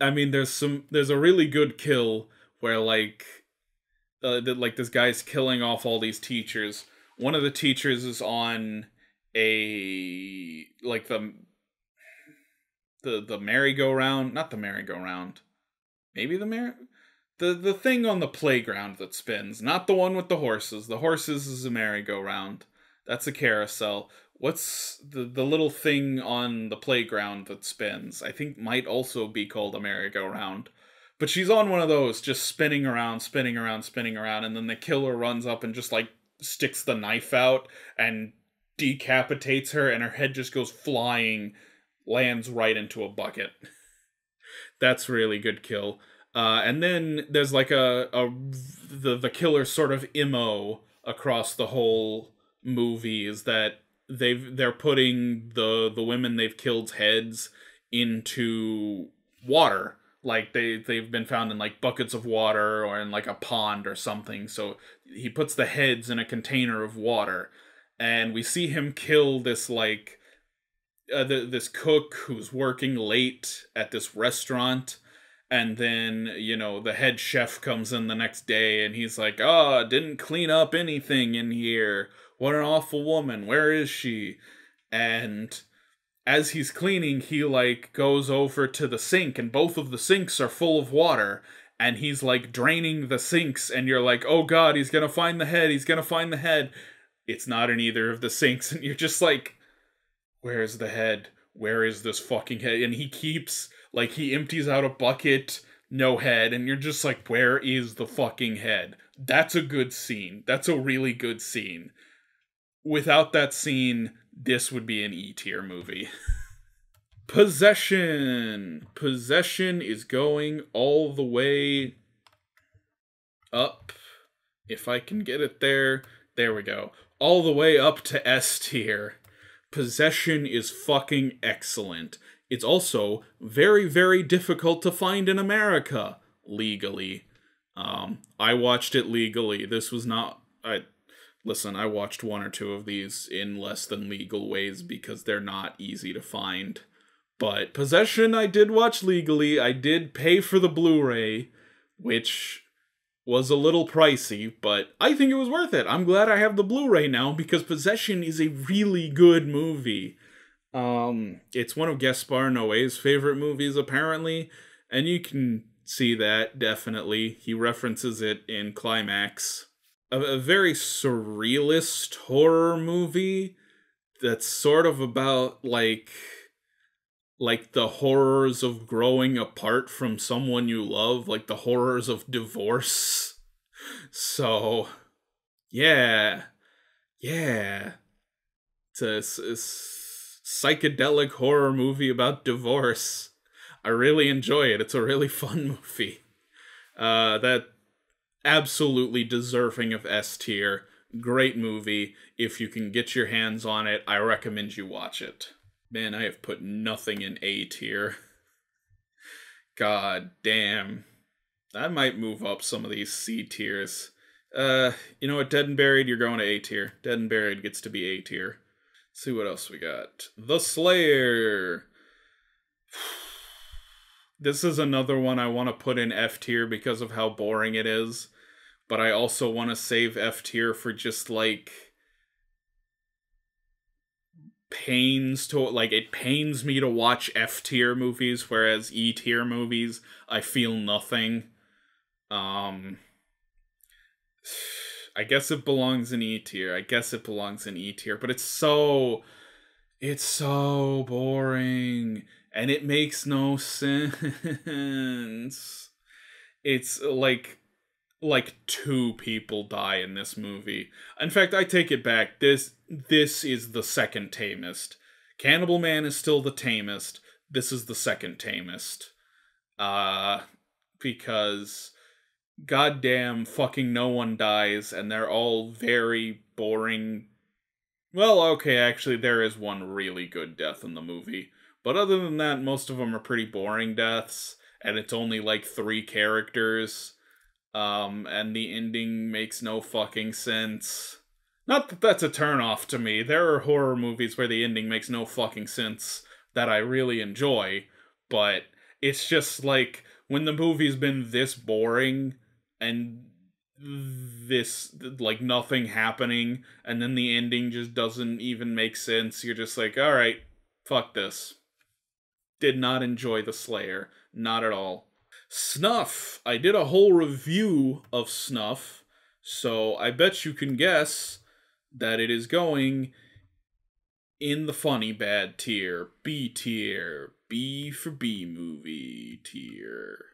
I mean, there's some, there's a really good kill where like, uh, that like this guy's killing off all these teachers one of the teachers is on a like the the the merry-go-round, not the merry-go-round. Maybe the merry the the thing on the playground that spins, not the one with the horses. The horses is a merry-go-round. That's a carousel. What's the the little thing on the playground that spins? I think might also be called a merry-go-round. But she's on one of those, just spinning around, spinning around, spinning around, and then the killer runs up and just like sticks the knife out and decapitates her, and her head just goes flying, lands right into a bucket. That's really good kill. Uh, and then there's like a, a the the killer sort of mo across the whole movie is that they've they're putting the the women they've killed's heads into water like they they've been found in like buckets of water or in like a pond or something so he puts the heads in a container of water and we see him kill this like uh, the, this cook who's working late at this restaurant. And then you know the head chef comes in the next day and he's like oh didn't clean up anything in here. What an awful woman. Where is she? And as he's cleaning, he like goes over to the sink and both of the sinks are full of water. And he's like draining the sinks and you're like, "Oh god, he's to find the head. He's to find the head." It's not in either of the sinks and you're just like, "Where's the head? Where is this fucking head?" And he keeps like he empties out a bucket, no head, and you're just like, "Where is the fucking head?" That's a good scene. That's a really good scene. Without that scene, this would be an E tier movie. Possession. Possession is going all the way up. If I can get it there. There we go. All the way up to S tier. Possession is fucking excellent. It's also very, very difficult to find in America legally. Um, I watched it legally. This was not. I listen, I watched one or two of these in less than legal ways because they're not easy to find. But Possession, I did watch legally. I did pay for the Blu ray, which was a little pricey, but I think it was worth it. I'm glad I have the Blu-ray now because Possession is a really good movie. Um, it's one of Gaspar Noé's favorite movies, apparently, and you can see that definitely. He references it in Climax. A, a very surrealist horror movie that's sort of about like like the horrors of growing apart from someone you love, like the horrors of divorce. So, yeah, yeah, it's a, it's a psychedelic horror movie about divorce. I really enjoy it. It's a really fun movie. Uh, that absolutely deserving of S tier. Great movie. If you can get your hands on it, I recommend you watch it. Man, I have put nothing in A tier. God damn. I might move up some of these C tiers. Uh, you know what? Dead and Buried, you're going to A tier. Dead and Buried gets to be A tier. see what else we got. The Slayer. This is another one I want to put in F tier because of how boring it is. But I also want to save F tier for just like pains to like it pains me to watch F tier movies whereas E tier movies I feel nothing. Um I guess it belongs in E tier. I guess it belongs in E tier, but it's so it's so boring and it makes no sense. It's like like two people die in this movie. In fact, I take it back. This this is the second tamest. Cannibal Man is still the tamest. This is the second tamest. Uh because goddamn fucking no one dies and they're all very boring. Well, okay, actually there is one really good death in the movie. But other than that, most of them are pretty boring deaths and it's only like 3 characters um, and the ending makes no fucking sense. Not that that's a turnoff to me. There are horror movies where the ending makes no fucking sense that I really enjoy, but it's just like when the movie's been this boring and this like nothing happening and then the ending just doesn't even make sense you're just like all right fuck this did not enjoy the slayer not at all Snuff. I did a whole review of Snuff, so I bet you can guess that it is going in the funny bad tier, B tier, B for B movie tier.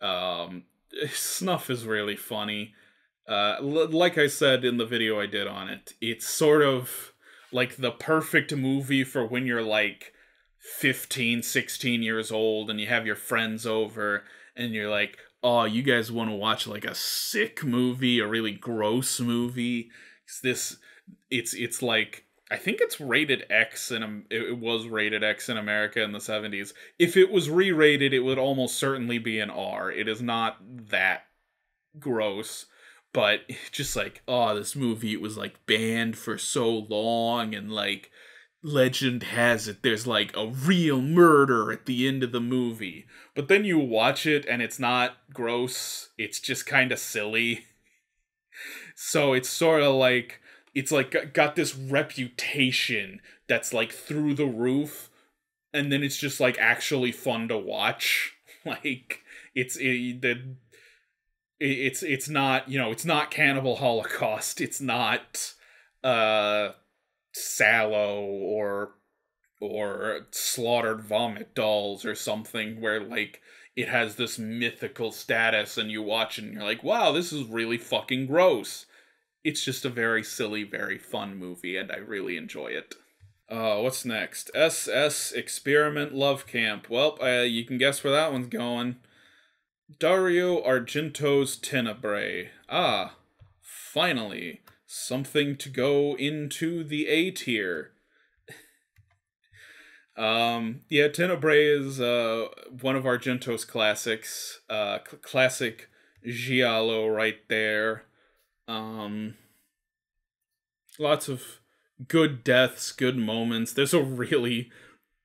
Um, Snuff is really funny. Uh, like I said in the video I did on it, it's sort of like the perfect movie for when you're like 15, 16 years old and you have your friends over and you're like, oh, you guys want to watch like a sick movie, a really gross movie. It's this, it's it's like I think it's rated X and um, it was rated X in America in the 70s. If it was re-rated, it would almost certainly be an R. It is not that gross, but just like, oh, this movie it was like banned for so long and like legend has it there's like a real murder at the end of the movie. But then you watch it and it's not gross, it's just kind of silly. So it's sort of like it's like got this reputation that's like through the roof and then it's just like actually fun to watch. Like it's it, the it's it's not, you know, it's not Cannibal Holocaust. It's not uh Salò or or slaughtered vomit dolls or something where like it has this mythical status and you watch and you're like wow this is really fucking gross it's just a very silly very fun movie and i really enjoy it uh what's next ss experiment love camp well uh, you can guess where that one's going dario argento's tenebrae ah finally something to go into the A tier. um, yeah, Tenebrae is uh, one of Argento's classics. Uh, cl- classic Giallo right there. Um, lots of good deaths, good moments. There's a really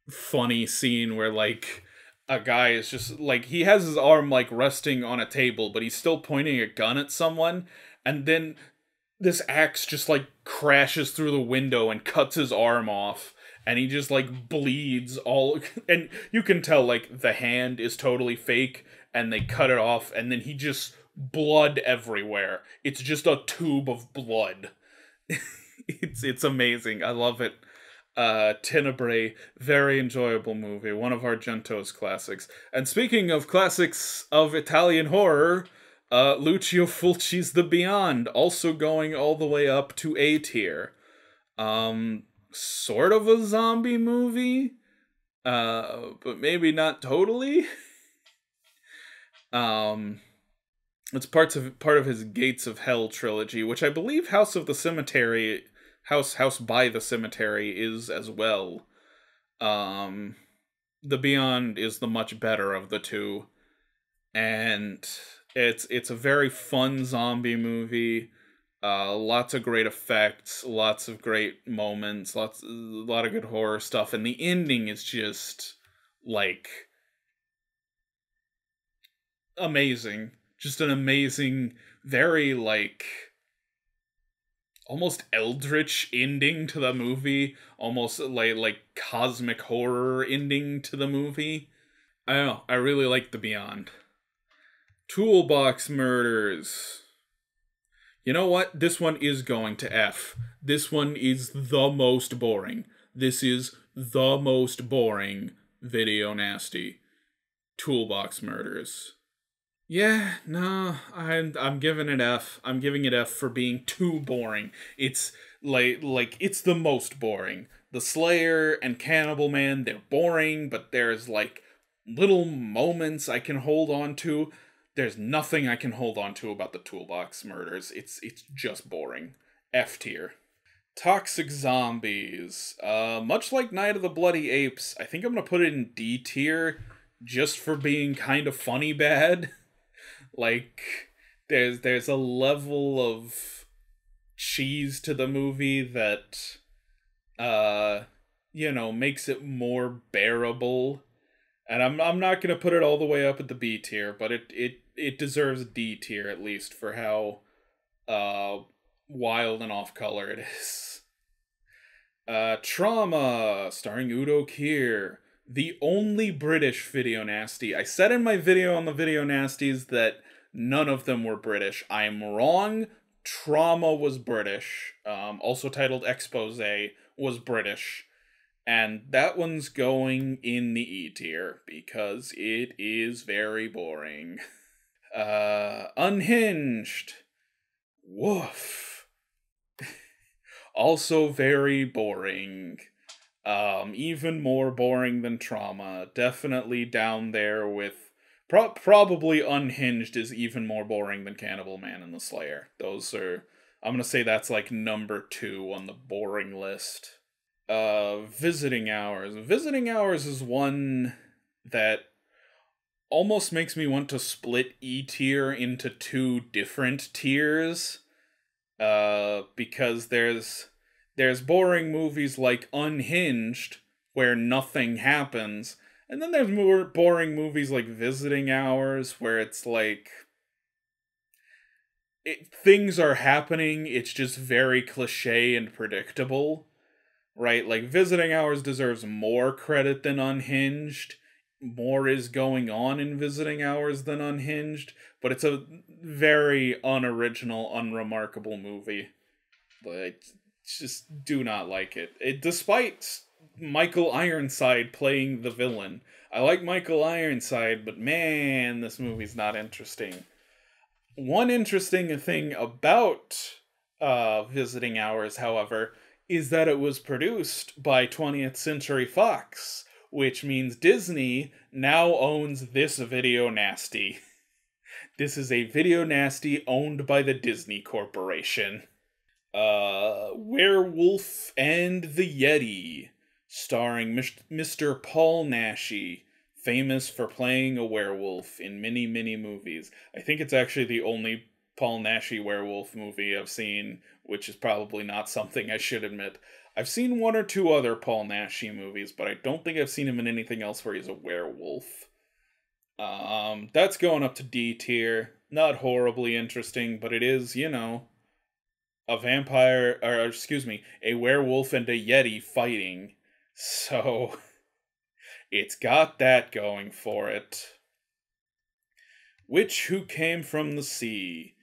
funny scene where like a guy is just like he has his arm like resting on a table, but he's still pointing a gun at someone, and then this axe just like crashes through the window and cuts his arm off and he just like bleeds all and you can tell like the hand is totally fake and they cut it off and then he just blood everywhere. It's just a tube of blood. It's it's amazing. I love it. Uh tenebrae very enjoyable movie one of argento's classics. And speaking of classics of italian horror uh lucio fulci's the beyond also going all the way up to a tier. Um sort of a zombie movie, uh, but maybe not totally. um, it's parts of part of his Gates of Hell trilogy, which I believe House of the Cemetery, House House by the Cemetery is as well. Um, the Beyond is the much better of the two, and it's it's a very fun zombie movie uh, lots of great effects, lots of great moments, lots a lot of good horror stuff, and the ending is just like amazing. Just an amazing, very like almost eldritch ending to the movie, almost like like cosmic horror ending to the movie. I don't know. I really like the Beyond. Toolbox Murders you know what? This one is going to F. This one is the most boring. This is the most boring video nasty. Toolbox murders. Yeah, no, I'm I'm giving it F. I'm giving it F for being too boring. It's like like it's the most boring. The Slayer and Cannibal Man, they're boring, but there's like little moments I can hold on to there's nothing I can hold on to about the toolbox murders. It's it's just boring. F tier. Toxic zombies. Uh, much like Night of the Bloody Apes, I think I'm gonna put it in D tier just for being kind of funny bad. like there's there's a level of cheese to the movie that uh you know makes it more bearable and I'm I'm not gonna put it all the way up at the B tier, but it it it deserves D tier at least for how uh wild and off color it is. Uh Trauma starring Udo Kier, the only British video nasty. I said in my video on the video nasties that none of them were British. I am wrong. Trauma was British. Um, also titled Expose was British. And that one's going in the E tier because it is very boring. Uh, unhinged. Woof. also very boring. Um, even more boring than trauma. Definitely down there with. Pro- probably unhinged is even more boring than Cannibal Man and the Slayer. Those are. I'm gonna say that's like number two on the boring list. Uh, visiting hours. Visiting hours is one that almost makes me want to split E tier into two different tiers. Uh, because there's there's boring movies like Unhinged where nothing happens, and then there's more boring movies like Visiting Hours where it's like it, things are happening, it's just very cliche and predictable. Right? Like Visiting Hours deserves more credit than Unhinged more is going on in visiting hours than unhinged but it's a very unoriginal unremarkable movie but just do not like it. it despite michael ironside playing the villain i like michael ironside but man this movie's not interesting one interesting thing about uh, visiting hours however is that it was produced by 20th century fox which means Disney now owns this video nasty. this is a video nasty owned by the Disney Corporation. Uh, Werewolf and the Yeti, starring Mr. Paul Naschy, famous for playing a werewolf in many, many movies. I think it's actually the only Paul Naschy werewolf movie I've seen, which is probably not something I should admit. I've seen one or two other Paul Naschy movies, but I don't think I've seen him in anything else where he's a werewolf. Um, that's going up to D tier. Not horribly interesting, but it is, you know, a vampire, or excuse me, a werewolf and a yeti fighting. So, it's got that going for it. Witch Who Came from the Sea.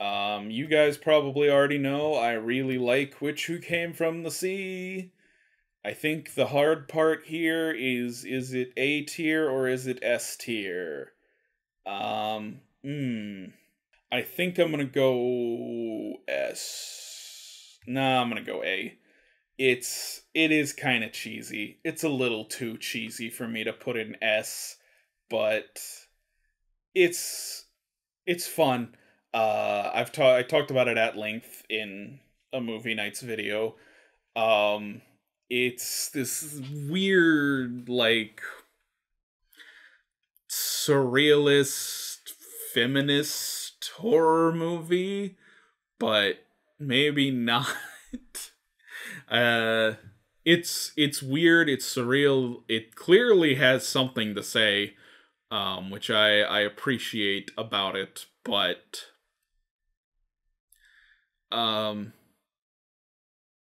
Um, you guys probably already know I really like Witch Who Came from the Sea. I think the hard part here is is it A tier or is it S tier? Um, hmm. I think I'm gonna go S. Nah, I'm gonna go A. It's it is kind of cheesy. It's a little too cheesy for me to put in S, but it's it's fun. Uh, I've ta- I talked about it at length in a movie nights video. Um, it's this weird like surrealist feminist horror movie, but maybe not. uh it's it's weird, it's surreal. It clearly has something to say, um, which I I appreciate about it, but um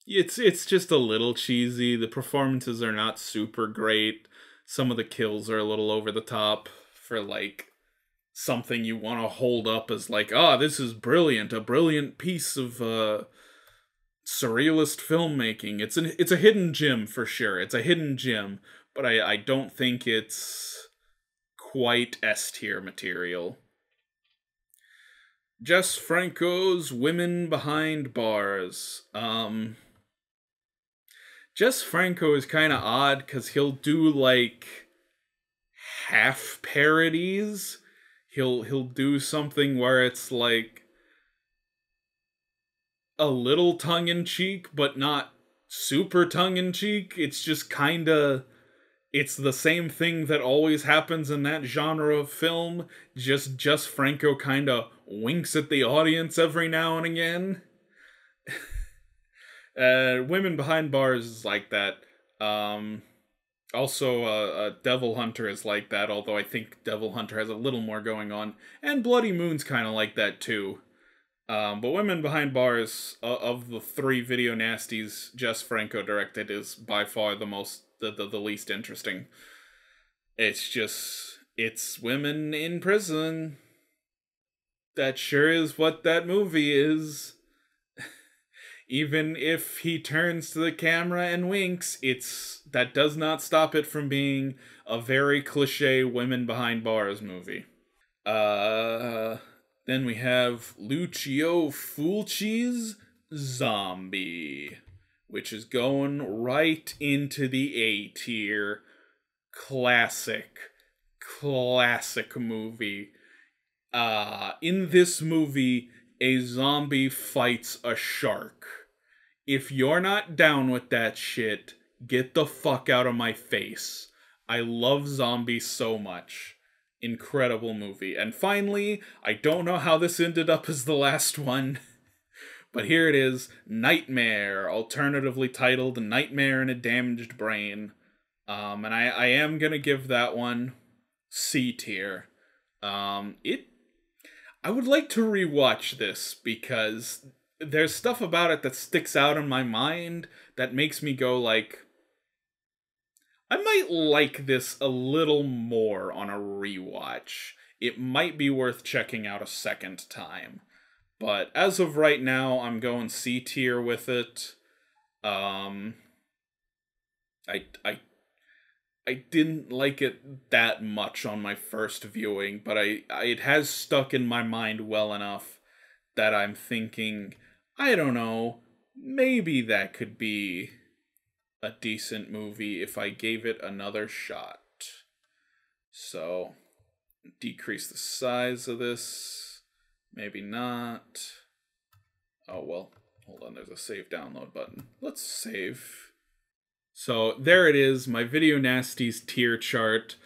it's it's just a little cheesy. The performances are not super great. Some of the kills are a little over the top for like something you want to hold up as like, ah, oh, this is brilliant, a brilliant piece of uh surrealist filmmaking. It's an it's a hidden gem for sure. It's a hidden gem, but I I don't think it's quite S tier material. Jess Franco's Women Behind Bars. Um Jess Franco is kind of odd because he'll do like half parodies. He'll he'll do something where it's like a little tongue in cheek, but not super tongue in cheek. It's just kind of it's the same thing that always happens in that genre of film. Just Jess Franco kind of winks at the audience every now and again. Uh, Women Behind Bars is like that. Um, also, uh, uh, Devil Hunter is like that, although I think Devil Hunter has a little more going on. And Bloody Moon's kind of like that too. Um, but Women Behind Bars, uh, of the three video nasties Jess Franco directed, is by far the most, the, the, the least interesting. It's just, it's women in prison. That sure is what that movie is even if he turns to the camera and winks, it's that does not stop it from being a very cliche women behind bars movie. Uh then we have Lucio Fulci's Zombie, which is going right into the A tier. Classic, classic movie. Uh, in this movie, a zombie fights a shark if you're not down with that shit, get the fuck out of my face. I love zombies so much. Incredible movie. And finally, I don't know how this ended up as the last one, but here it is Nightmare, alternatively titled Nightmare in a Damaged Brain. Um, and I, I am gonna give that one C tier. Um, it. I would like to rewatch this because there's stuff about it that sticks out in my mind that makes me go like I might like this a little more on a rewatch. It might be worth checking out a second time. But as of right now, I'm going C tier with it. Um I I I didn't like it that much on my first viewing, but I, I it has stuck in my mind well enough that I'm thinking I don't know. Maybe that could be a decent movie if I gave it another shot. So, decrease the size of this. Maybe not. Oh, well. Hold on, there's a save download button. Let's save. So, there it is, my Video Nasties tier chart.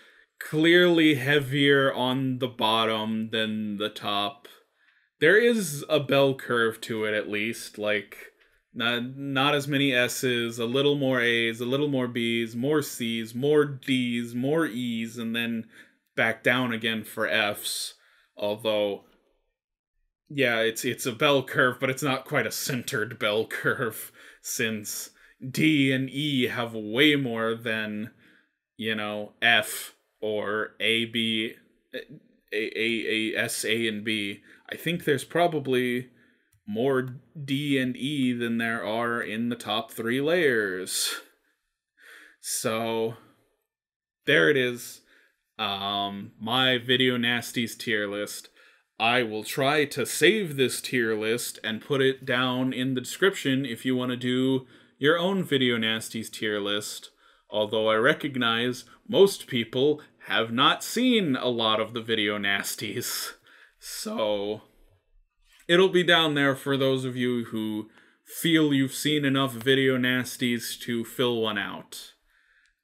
Clearly heavier on the bottom than the top there is a bell curve to it at least like not not as many s's a little more a's a little more b's more c's more d's more e's and then back down again for Fs. Although, yeah, it's it's a bell curve, but it's not quite a centered bell curve since D and E have way more than you know F or A B A A A S A and B. I think there's probably more D and E than there are in the top three layers. So there it is. Um, my video nasties tier list. I will try to save this tier list and put it down in the description if you want to do your own video nasties tier list. Although I recognize most people have not seen a lot of the video nasties. So it'll be down there for those of you who feel you've seen enough video nasties to fill one out.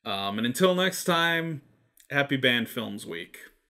Um, and until next time, happy Banned Films Week.